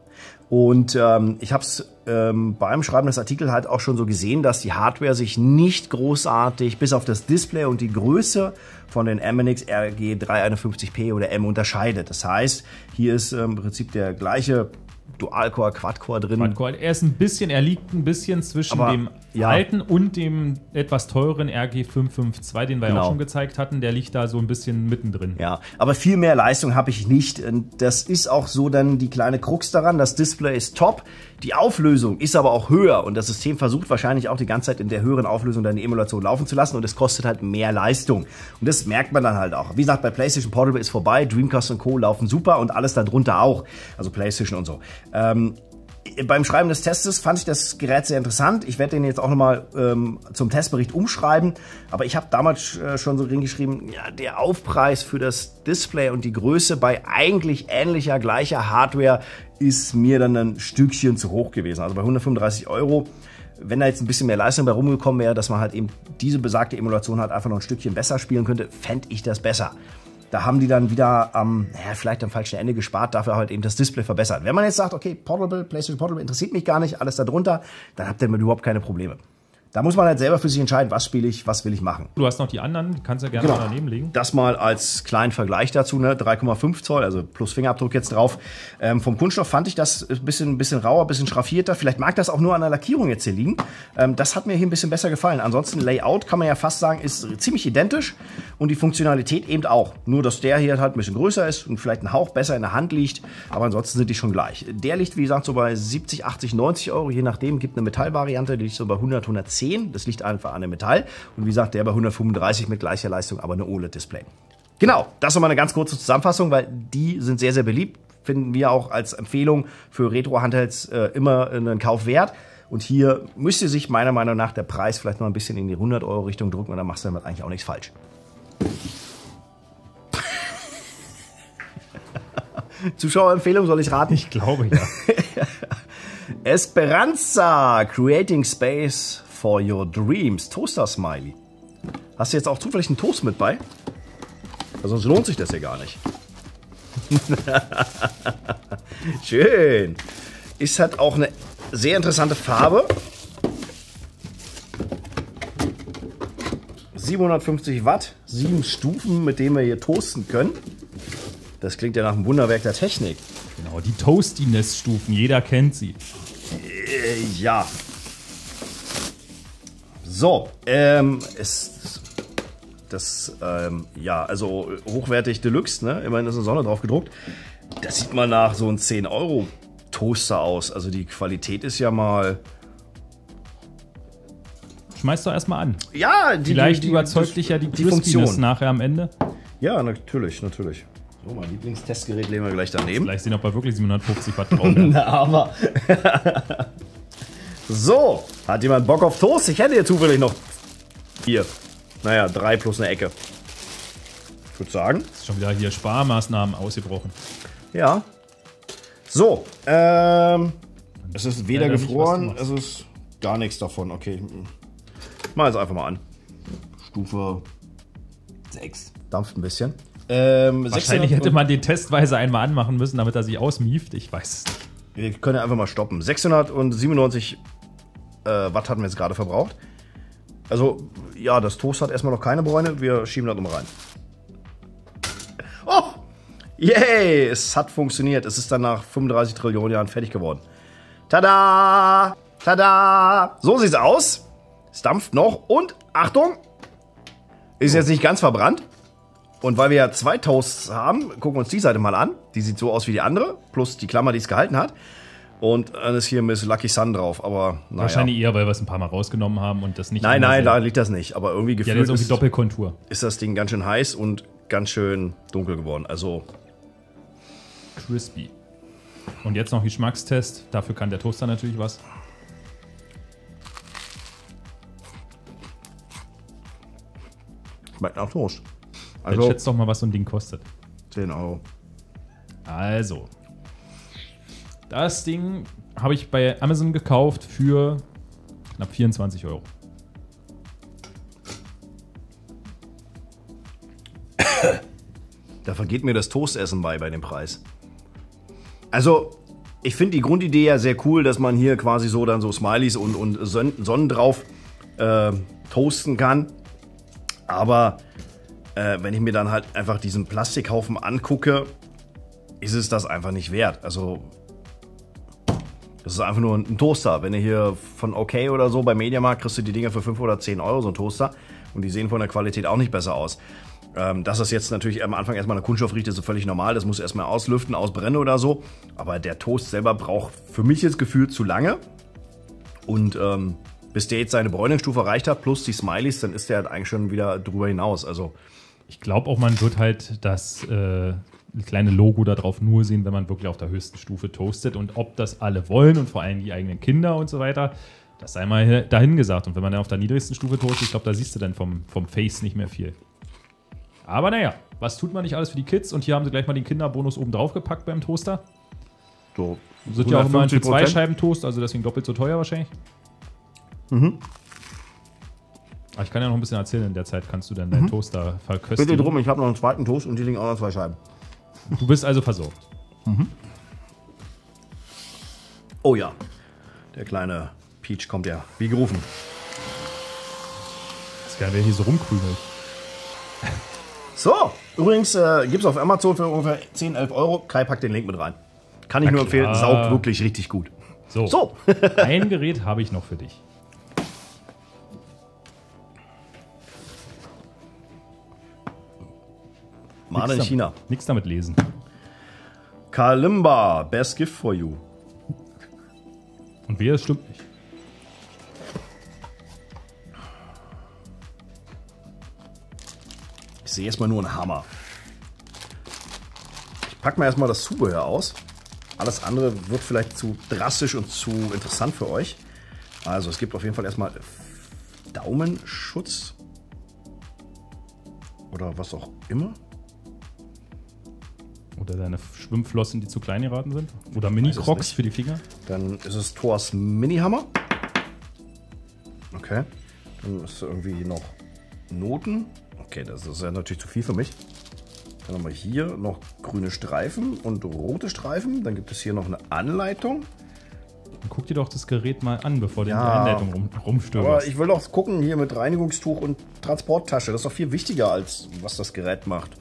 Und ähm, ich habe es ähm, beim Schreiben des Artikels halt auch schon so gesehen, dass die Hardware sich nicht großartig bis auf das Display und die Größe von den MNX RG 351P oder M unterscheidet. Das heißt, hier ist ähm, im Prinzip der gleiche Dualcore, Quadcore drin. Quadcore. Er ist ein bisschen, er liegt ein bisschen zwischen Aber, dem ja. alten und dem etwas teuren RG552, den wir genau. auch schon gezeigt hatten. Der liegt da so ein bisschen mittendrin. Ja, aber viel mehr Leistung habe ich nicht. Das ist auch so dann die kleine Krux daran. Das Display ist top. Die Auflösung ist aber auch höher und das System versucht wahrscheinlich auch die ganze Zeit in der höheren Auflösung die Emulation laufen zu lassen und es kostet halt mehr Leistung. Und das merkt man dann halt auch. Wie gesagt, bei PlayStation Portable ist vorbei, Dreamcast und Co. laufen super und alles darunter auch. Also PlayStation und so. Ähm, beim Schreiben des Testes fand ich das Gerät sehr interessant. Ich werde den jetzt auch nochmal ähm, zum Testbericht umschreiben. Aber ich habe damals äh, schon so drin geschrieben, ja, der Aufpreis für das Display und die Größe bei eigentlich ähnlicher, gleicher Hardware ist mir dann ein Stückchen zu hoch gewesen. Also bei 135 Euro. Wenn da jetzt ein bisschen mehr Leistung bei rumgekommen wäre, dass man halt eben diese besagte Emulation halt einfach noch ein Stückchen besser spielen könnte, fände ich das besser. Da haben die dann wieder am, ähm, naja, vielleicht am falschen Ende gespart, dafür halt eben das Display verbessert. Wenn man jetzt sagt, okay, Portable, PlayStation Portable interessiert mich gar nicht, alles da drunter, dann habt ihr damit überhaupt keine Probleme. Da muss man halt selber für sich entscheiden, was spiele ich, was will ich machen. Du hast noch die anderen, die kannst du ja gerne genau. daneben legen. Das mal als kleinen Vergleich dazu, ne? 3,5 Zoll, also plus Fingerabdruck jetzt drauf. Ähm, vom Kunststoff fand ich das ein bisschen, bisschen rauer, ein bisschen schraffierter. Vielleicht mag das auch nur an der Lackierung jetzt hier liegen. Ähm, das hat mir hier ein bisschen besser gefallen. Ansonsten Layout kann man ja fast sagen, ist ziemlich identisch und die Funktionalität eben auch. Nur, dass der hier halt ein bisschen größer ist und vielleicht ein Hauch besser in der Hand liegt, aber ansonsten sind die schon gleich. Der liegt, wie gesagt, so bei 70, 80, 90 Euro, je nachdem. Gibt eine Metallvariante, die liegt so bei 100, 110. Das liegt einfach an dem Metall. Und wie gesagt, der bei 135 mit gleicher Leistung, aber eine OLED-Display. Genau, das ist mal eine ganz kurze Zusammenfassung, weil die sind sehr, sehr beliebt. Finden wir auch als Empfehlung für Retro-Handhelds äh, immer einen Kauf wert. Und hier müsste sich meiner Meinung nach der Preis vielleicht noch ein bisschen in die 100 Euro Richtung drücken und dann machst du damit eigentlich auch nichts falsch. Zuschauerempfehlung soll ich raten? Ich glaube ja. Esperanza, Creating Space for Your Dreams. Toaster Smiley. Hast du jetzt auch zufällig einen Toast mit bei? Also sonst lohnt sich das ja gar nicht. Schön. Ist halt auch eine sehr interessante Farbe. 750 Watt, sieben Stufen, mit denen wir hier toasten können. Das klingt ja nach einem Wunderwerk der Technik. Genau, die Toastiness-Stufen, jeder kennt sie. Äh, ja, so, ähm, es Das, ähm, ja, also hochwertig Deluxe, ne? Immerhin ist eine Sonne drauf gedruckt. Das sieht mal nach so ein 10 Euro Toaster aus. Also die Qualität ist ja mal. Schmeiß doch erstmal an. Ja, die, Vielleicht die, die, überzeugt dich ja die, die Funktion. nachher am Ende. Ja, natürlich, natürlich. So, mein Lieblingstestgerät legen wir gleich daneben. Vielleicht sehen, ob wir wirklich 750 Watt drauf. Na, aber. so, hat jemand Bock auf Toast? Ich hätte hier zufällig noch vier. Naja, drei plus eine Ecke. Ich würde sagen. Ist schon wieder hier Sparmaßnahmen ausgebrochen. Ja. So, ähm. Es ist weder Leider nicht, gefroren, es ist gar nichts davon. Okay. Mal jetzt einfach mal an. Stufe 6. Dampft ein bisschen. Ähm, Wahrscheinlich 600 hätte man den testweise einmal anmachen müssen, damit er sich ausmieft. Ich weiß es nicht. Wir können ja einfach mal stoppen. 697 äh, Watt hatten wir jetzt gerade verbraucht. Also, ja, das Toast hat erstmal noch keine Bräune. Wir schieben das nochmal rein. Oh! Yay! Es hat funktioniert. Es ist dann nach 35 Trillionen Jahren fertig geworden. Tada! Tada! So sieht's aus. Es dampft noch. Und, Achtung! Ist jetzt nicht ganz verbrannt. Und weil wir ja zwei Toasts haben, gucken wir uns die Seite mal an. Die sieht so aus wie die andere, plus die Klammer, die es gehalten hat. Und dann ist hier Miss Lucky Sun drauf, aber naja. Wahrscheinlich eher, weil wir es ein paar Mal rausgenommen haben und das nicht. Nein, nein, da liegt das nicht. Aber irgendwie Ja, der gefühlt ist irgendwie Doppelkontur. ist das Ding ganz schön heiß und ganz schön dunkel geworden. Also, Crispy. Und jetzt noch Geschmackstest. Dafür kann der Toaster natürlich was. schmeckt nach Toast. Also, schätzt doch mal, was so ein Ding kostet. 10 Euro. Also. Das Ding habe ich bei Amazon gekauft für knapp 24 Euro. Da vergeht mir das Toastessen bei, bei dem Preis. Also, ich finde die Grundidee ja sehr cool, dass man hier quasi so dann so Smileys und, und Son Sonnen drauf äh, toasten kann. Aber äh, wenn ich mir dann halt einfach diesen Plastikhaufen angucke, ist es das einfach nicht wert. Also, das ist einfach nur ein Toaster. Wenn du hier von OK oder so bei Mediamarkt kriegst du die Dinger für 5 oder 10 Euro, so ein Toaster. Und die sehen von der Qualität auch nicht besser aus. Ähm, dass das jetzt natürlich am Anfang erstmal eine Kunststoff riecht, ist so völlig normal. Das muss erstmal auslüften, ausbrennen oder so. Aber der Toast selber braucht für mich jetzt gefühlt zu lange. Und ähm, bis der jetzt seine Bräunungsstufe erreicht hat, plus die Smileys, dann ist der halt eigentlich schon wieder drüber hinaus. Also, Ich glaube auch, man wird halt das äh, kleine Logo da drauf nur sehen, wenn man wirklich auf der höchsten Stufe toastet. Und ob das alle wollen und vor allem die eigenen Kinder und so weiter, das sei mal dahingesagt. Und wenn man dann auf der niedrigsten Stufe toastet, ich glaube, da siehst du dann vom, vom Face nicht mehr viel. Aber naja, was tut man nicht alles für die Kids? Und hier haben sie gleich mal den Kinderbonus oben drauf gepackt beim Toaster. so. Sind ja auch immer ein für 150%. zwei Scheiben Toast, also deswegen doppelt so teuer wahrscheinlich. Mhm. Aber ich kann ja noch ein bisschen erzählen, in der Zeit kannst du dann deinen Toaster verköstigen. Bitte drum, ich habe noch einen zweiten Toast und die liegen auch noch zwei Scheiben. Du bist also versorgt. Oh ja, der kleine Peach kommt ja wie gerufen. Das ist geil, wer hier so rumkrümelt. So, übrigens äh, gibt es auf Amazon für ungefähr 10, 11 Euro. Kai packt den Link mit rein. Kann ich Na nur empfehlen, klar. saugt wirklich richtig gut. So, So, ein Gerät habe ich noch für dich. Made in China. Nichts damit lesen. Kalimba, best gift for you. Und wer, es stimmt nicht. Ich sehe erstmal nur einen Hammer. Ich packe mir erstmal das Zubehör aus. Alles andere wird vielleicht zu drastisch und zu interessant für euch. Also es gibt auf jeden Fall erstmal Daumenschutz. Oder was auch immer. Oder deine Schwimmflossen, die zu klein geraten sind. Oder Mini-Crocs für die Finger. Dann ist es Thors Mini-Hammer. Okay. Dann ist irgendwie noch Noten. Okay, das ist ja natürlich zu viel für mich. Dann haben wir hier noch grüne Streifen und rote Streifen. Dann gibt es hier noch eine Anleitung. Dann guck dir doch das Gerät mal an, bevor du in Ja. die Einleitung rum, Aber rumstöberst. ich will doch gucken hier mit Reinigungstuch und Transporttasche. Das ist doch viel wichtiger, als was das Gerät macht.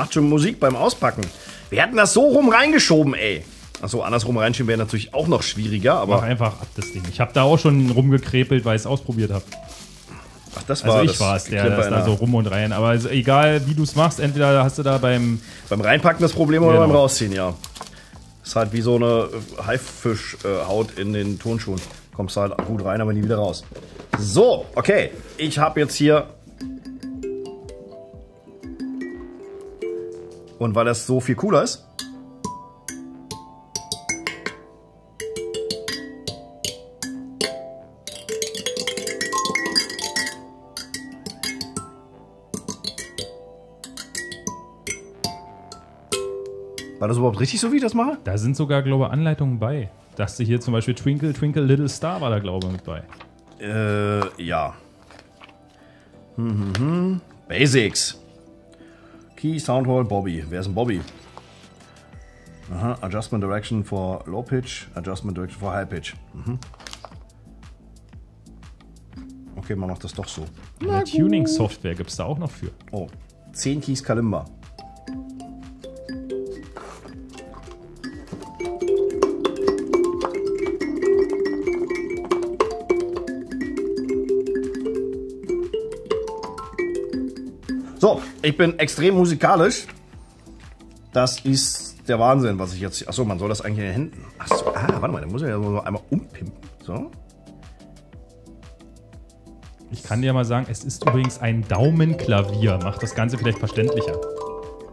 Macht schon Musik beim Auspacken. Wir hätten das so rum reingeschoben, ey. Achso, andersrum reinschieben wäre natürlich auch noch schwieriger, Mach aber. einfach ab das Ding. Ich habe da auch schon rumgekrepelt, weil ich es ausprobiert habe. Ach, das Also war ich das war es, der das da so rum und rein. Aber also egal, wie du es machst, entweder hast du da beim Beim Reinpacken das Problem oder Genau. beim Rausziehen, ja. Ist halt wie so eine Haifischhaut in den Turnschuhen. Kommst halt gut rein, aber nie wieder raus. So, okay. Ich habe jetzt hier. Und weil das so viel cooler ist. War das überhaupt richtig so, wie ich das mache? Da sind sogar, glaube ich, Anleitungen bei. Du hier zum Beispiel Twinkle, Twinkle, Little Star war da, glaube ich, mit bei. Äh, ja. Hm, hm, hm. Basics. Key, Soundhole, Bobby. Wer ist ein Bobby? Aha, Adjustment Direction for Low Pitch, Adjustment Direction for High Pitch. Mhm. Okay, man macht das doch so. Eine Tuning-Software gibt es da auch noch für. Oh, 10 Keys Kalimba. Ich bin extrem musikalisch. Das ist der Wahnsinn, was ich jetzt. Achso, man soll das eigentlich in den Händen. Achso, ah, warte mal, da muss ich ja so einmal umpimpen. So. Ich kann dir mal sagen, es ist übrigens ein Daumenklavier. Macht das Ganze vielleicht verständlicher.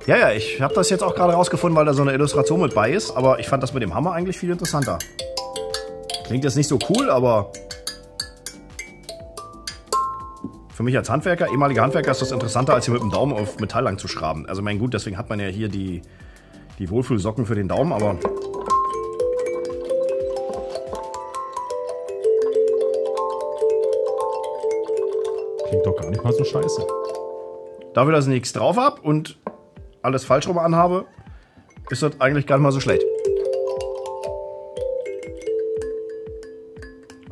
Ja, ja, ich habe das jetzt auch gerade rausgefunden, weil da so eine Illustration mit bei ist. Aber ich fand das mit dem Hammer eigentlich viel interessanter. Klingt jetzt nicht so cool, aber für mich als Handwerker, ehemaliger Handwerker, ist das interessanter, als hier mit dem Daumen auf Metall lang zu schraben. Also mein gut, deswegen hat man ja hier die, die Wohlfühlsocken für den Daumen, aber Klingt doch gar nicht mal so scheiße. dafür, dass ich nichts drauf habe und alles falsch rum anhabe, ist das eigentlich gar nicht mal so schlecht.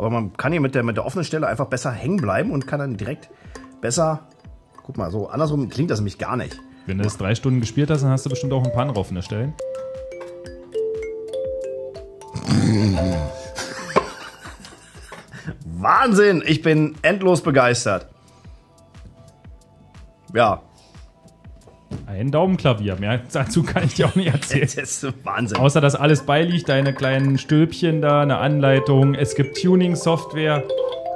Aber man kann hier mit der, mit der offenen Stelle einfach besser hängen bleiben und kann dann direkt besser. Guck mal, so andersrum klingt das nämlich gar nicht. Wenn du das drei Stunden gespielt hast, dann hast du bestimmt auch einen Pan drauf in der Stellen. Wahnsinn! Ich bin endlos begeistert. Ja, Ein Daumenklavier. Mehr dazu kann ich dir auch nicht erzählen. das ist Wahnsinn. Außer dass alles beiliegt, deine kleinen Stülpchen da, eine Anleitung. Es gibt Tuning-Software.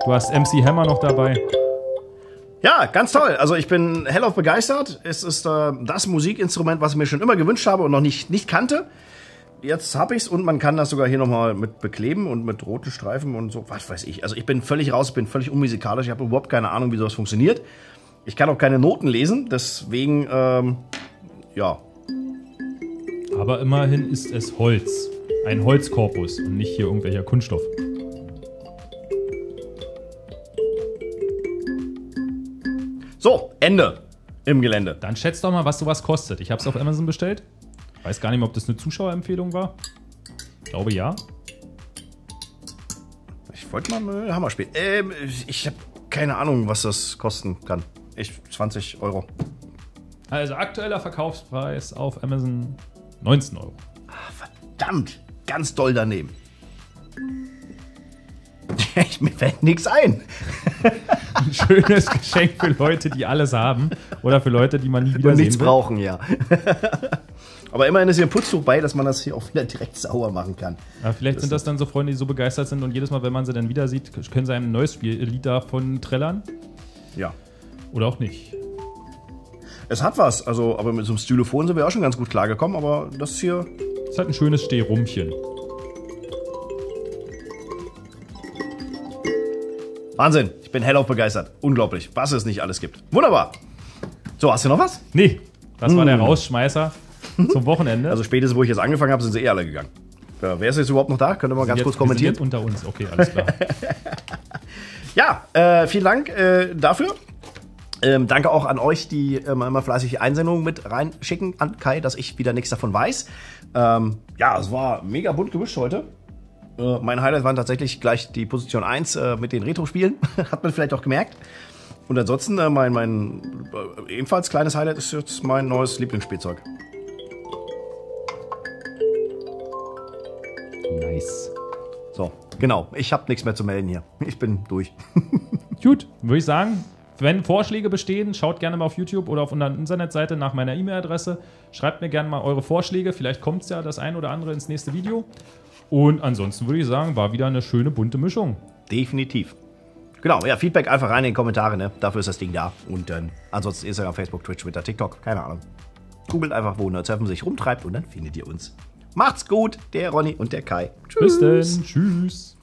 Du hast MC Hammer noch dabei. Ja, ganz toll. Also ich bin hellauf begeistert. Es ist äh, das Musikinstrument, was ich mir schon immer gewünscht habe und noch nicht, nicht kannte. Jetzt habe ich's und man kann das sogar hier nochmal mit bekleben und mit roten Streifen und so, was weiß ich. Also ich bin völlig raus, bin völlig unmusikalisch. Ich habe überhaupt keine Ahnung, wie sowas funktioniert. Ich kann auch keine Noten lesen, deswegen, ähm, ja. Aber immerhin ist es Holz. Ein Holzkorpus und nicht hier irgendwelcher Kunststoff. So, Ende im Gelände. Dann schätzt doch mal, was sowas kostet. Ich habe es auf Amazon bestellt. Weiß gar nicht mehr, ob das eine Zuschauerempfehlung war. Glaube ja. Ich wollte mal Hammer spielen. Ähm, ich habe keine Ahnung, was das kosten kann. Ich, 20 Euro. Also aktueller Verkaufspreis auf Amazon 19 Euro. Verdammt, ganz doll daneben. Ich, mir fällt nichts ein. Ein schönes Geschenk für Leute, die alles haben. Oder für Leute, die man nie wieder Und nichts will. brauchen, ja. Aber immerhin ist hier ein Putztuch bei, dass man das hier auch wieder direkt sauber machen kann. Ja, vielleicht sind das dann so Freunde, die so begeistert sind und jedes Mal, wenn man sie dann wieder sieht, können sie einem ein neues Spiel, Lied davon trällern. Ja. Oder auch nicht. Es hat was, also, aber mit so einem Stylophon sind wir auch schon ganz gut klargekommen, aber das hier. Es hat ein schönes Stehrumchen. Wahnsinn, ich bin hellauf begeistert. Unglaublich, was es nicht alles gibt. Wunderbar. So, hast du noch was? Nee, das war der Rausschmeißer zum Wochenende. Also spätestens, wo ich jetzt angefangen habe, sind sie eh alle gegangen. Ja, wer ist jetzt überhaupt noch da? Könnt ihr mal ganz Jetzt- kurz wir sind kommentieren? Jetzt unter uns, okay, alles klar. Ja, äh, vielen Dank äh, dafür. Ähm, danke auch an euch, die ähm, immer fleißig Einsendungen mit reinschicken an Kai, dass ich wieder nichts davon weiß. Ähm, ja, es war mega bunt gemischt heute. Äh, mein Highlight waren tatsächlich gleich die Position 1 äh, mit den Retro-Spielen. Hat man vielleicht auch gemerkt. Und ansonsten, äh, mein, mein äh, ebenfalls kleines Highlight ist jetzt mein neues Lieblingsspielzeug. Nice. So, genau. Ich habe nichts mehr zu melden hier. Ich bin durch. Gut, würde ich sagen, wenn Vorschläge bestehen, schaut gerne mal auf YouTube oder auf unserer Internetseite nach meiner E-Mail-Adresse. Schreibt mir gerne mal eure Vorschläge. Vielleicht kommt es ja das ein oder andere ins nächste Video. Und ansonsten würde ich sagen, war wieder eine schöne bunte Mischung. Definitiv. Genau, ja, Feedback einfach rein in die Kommentare, ne? Dafür ist das Ding da. Und dann ansonsten Instagram, Facebook, Twitch, Twitter, TikTok, keine Ahnung. Googelt einfach, wo Nerdsurfen sich rumtreibt und dann findet ihr uns. Macht's gut, der Ronny und der Kai. Tschüss. Bis dann. Tschüss.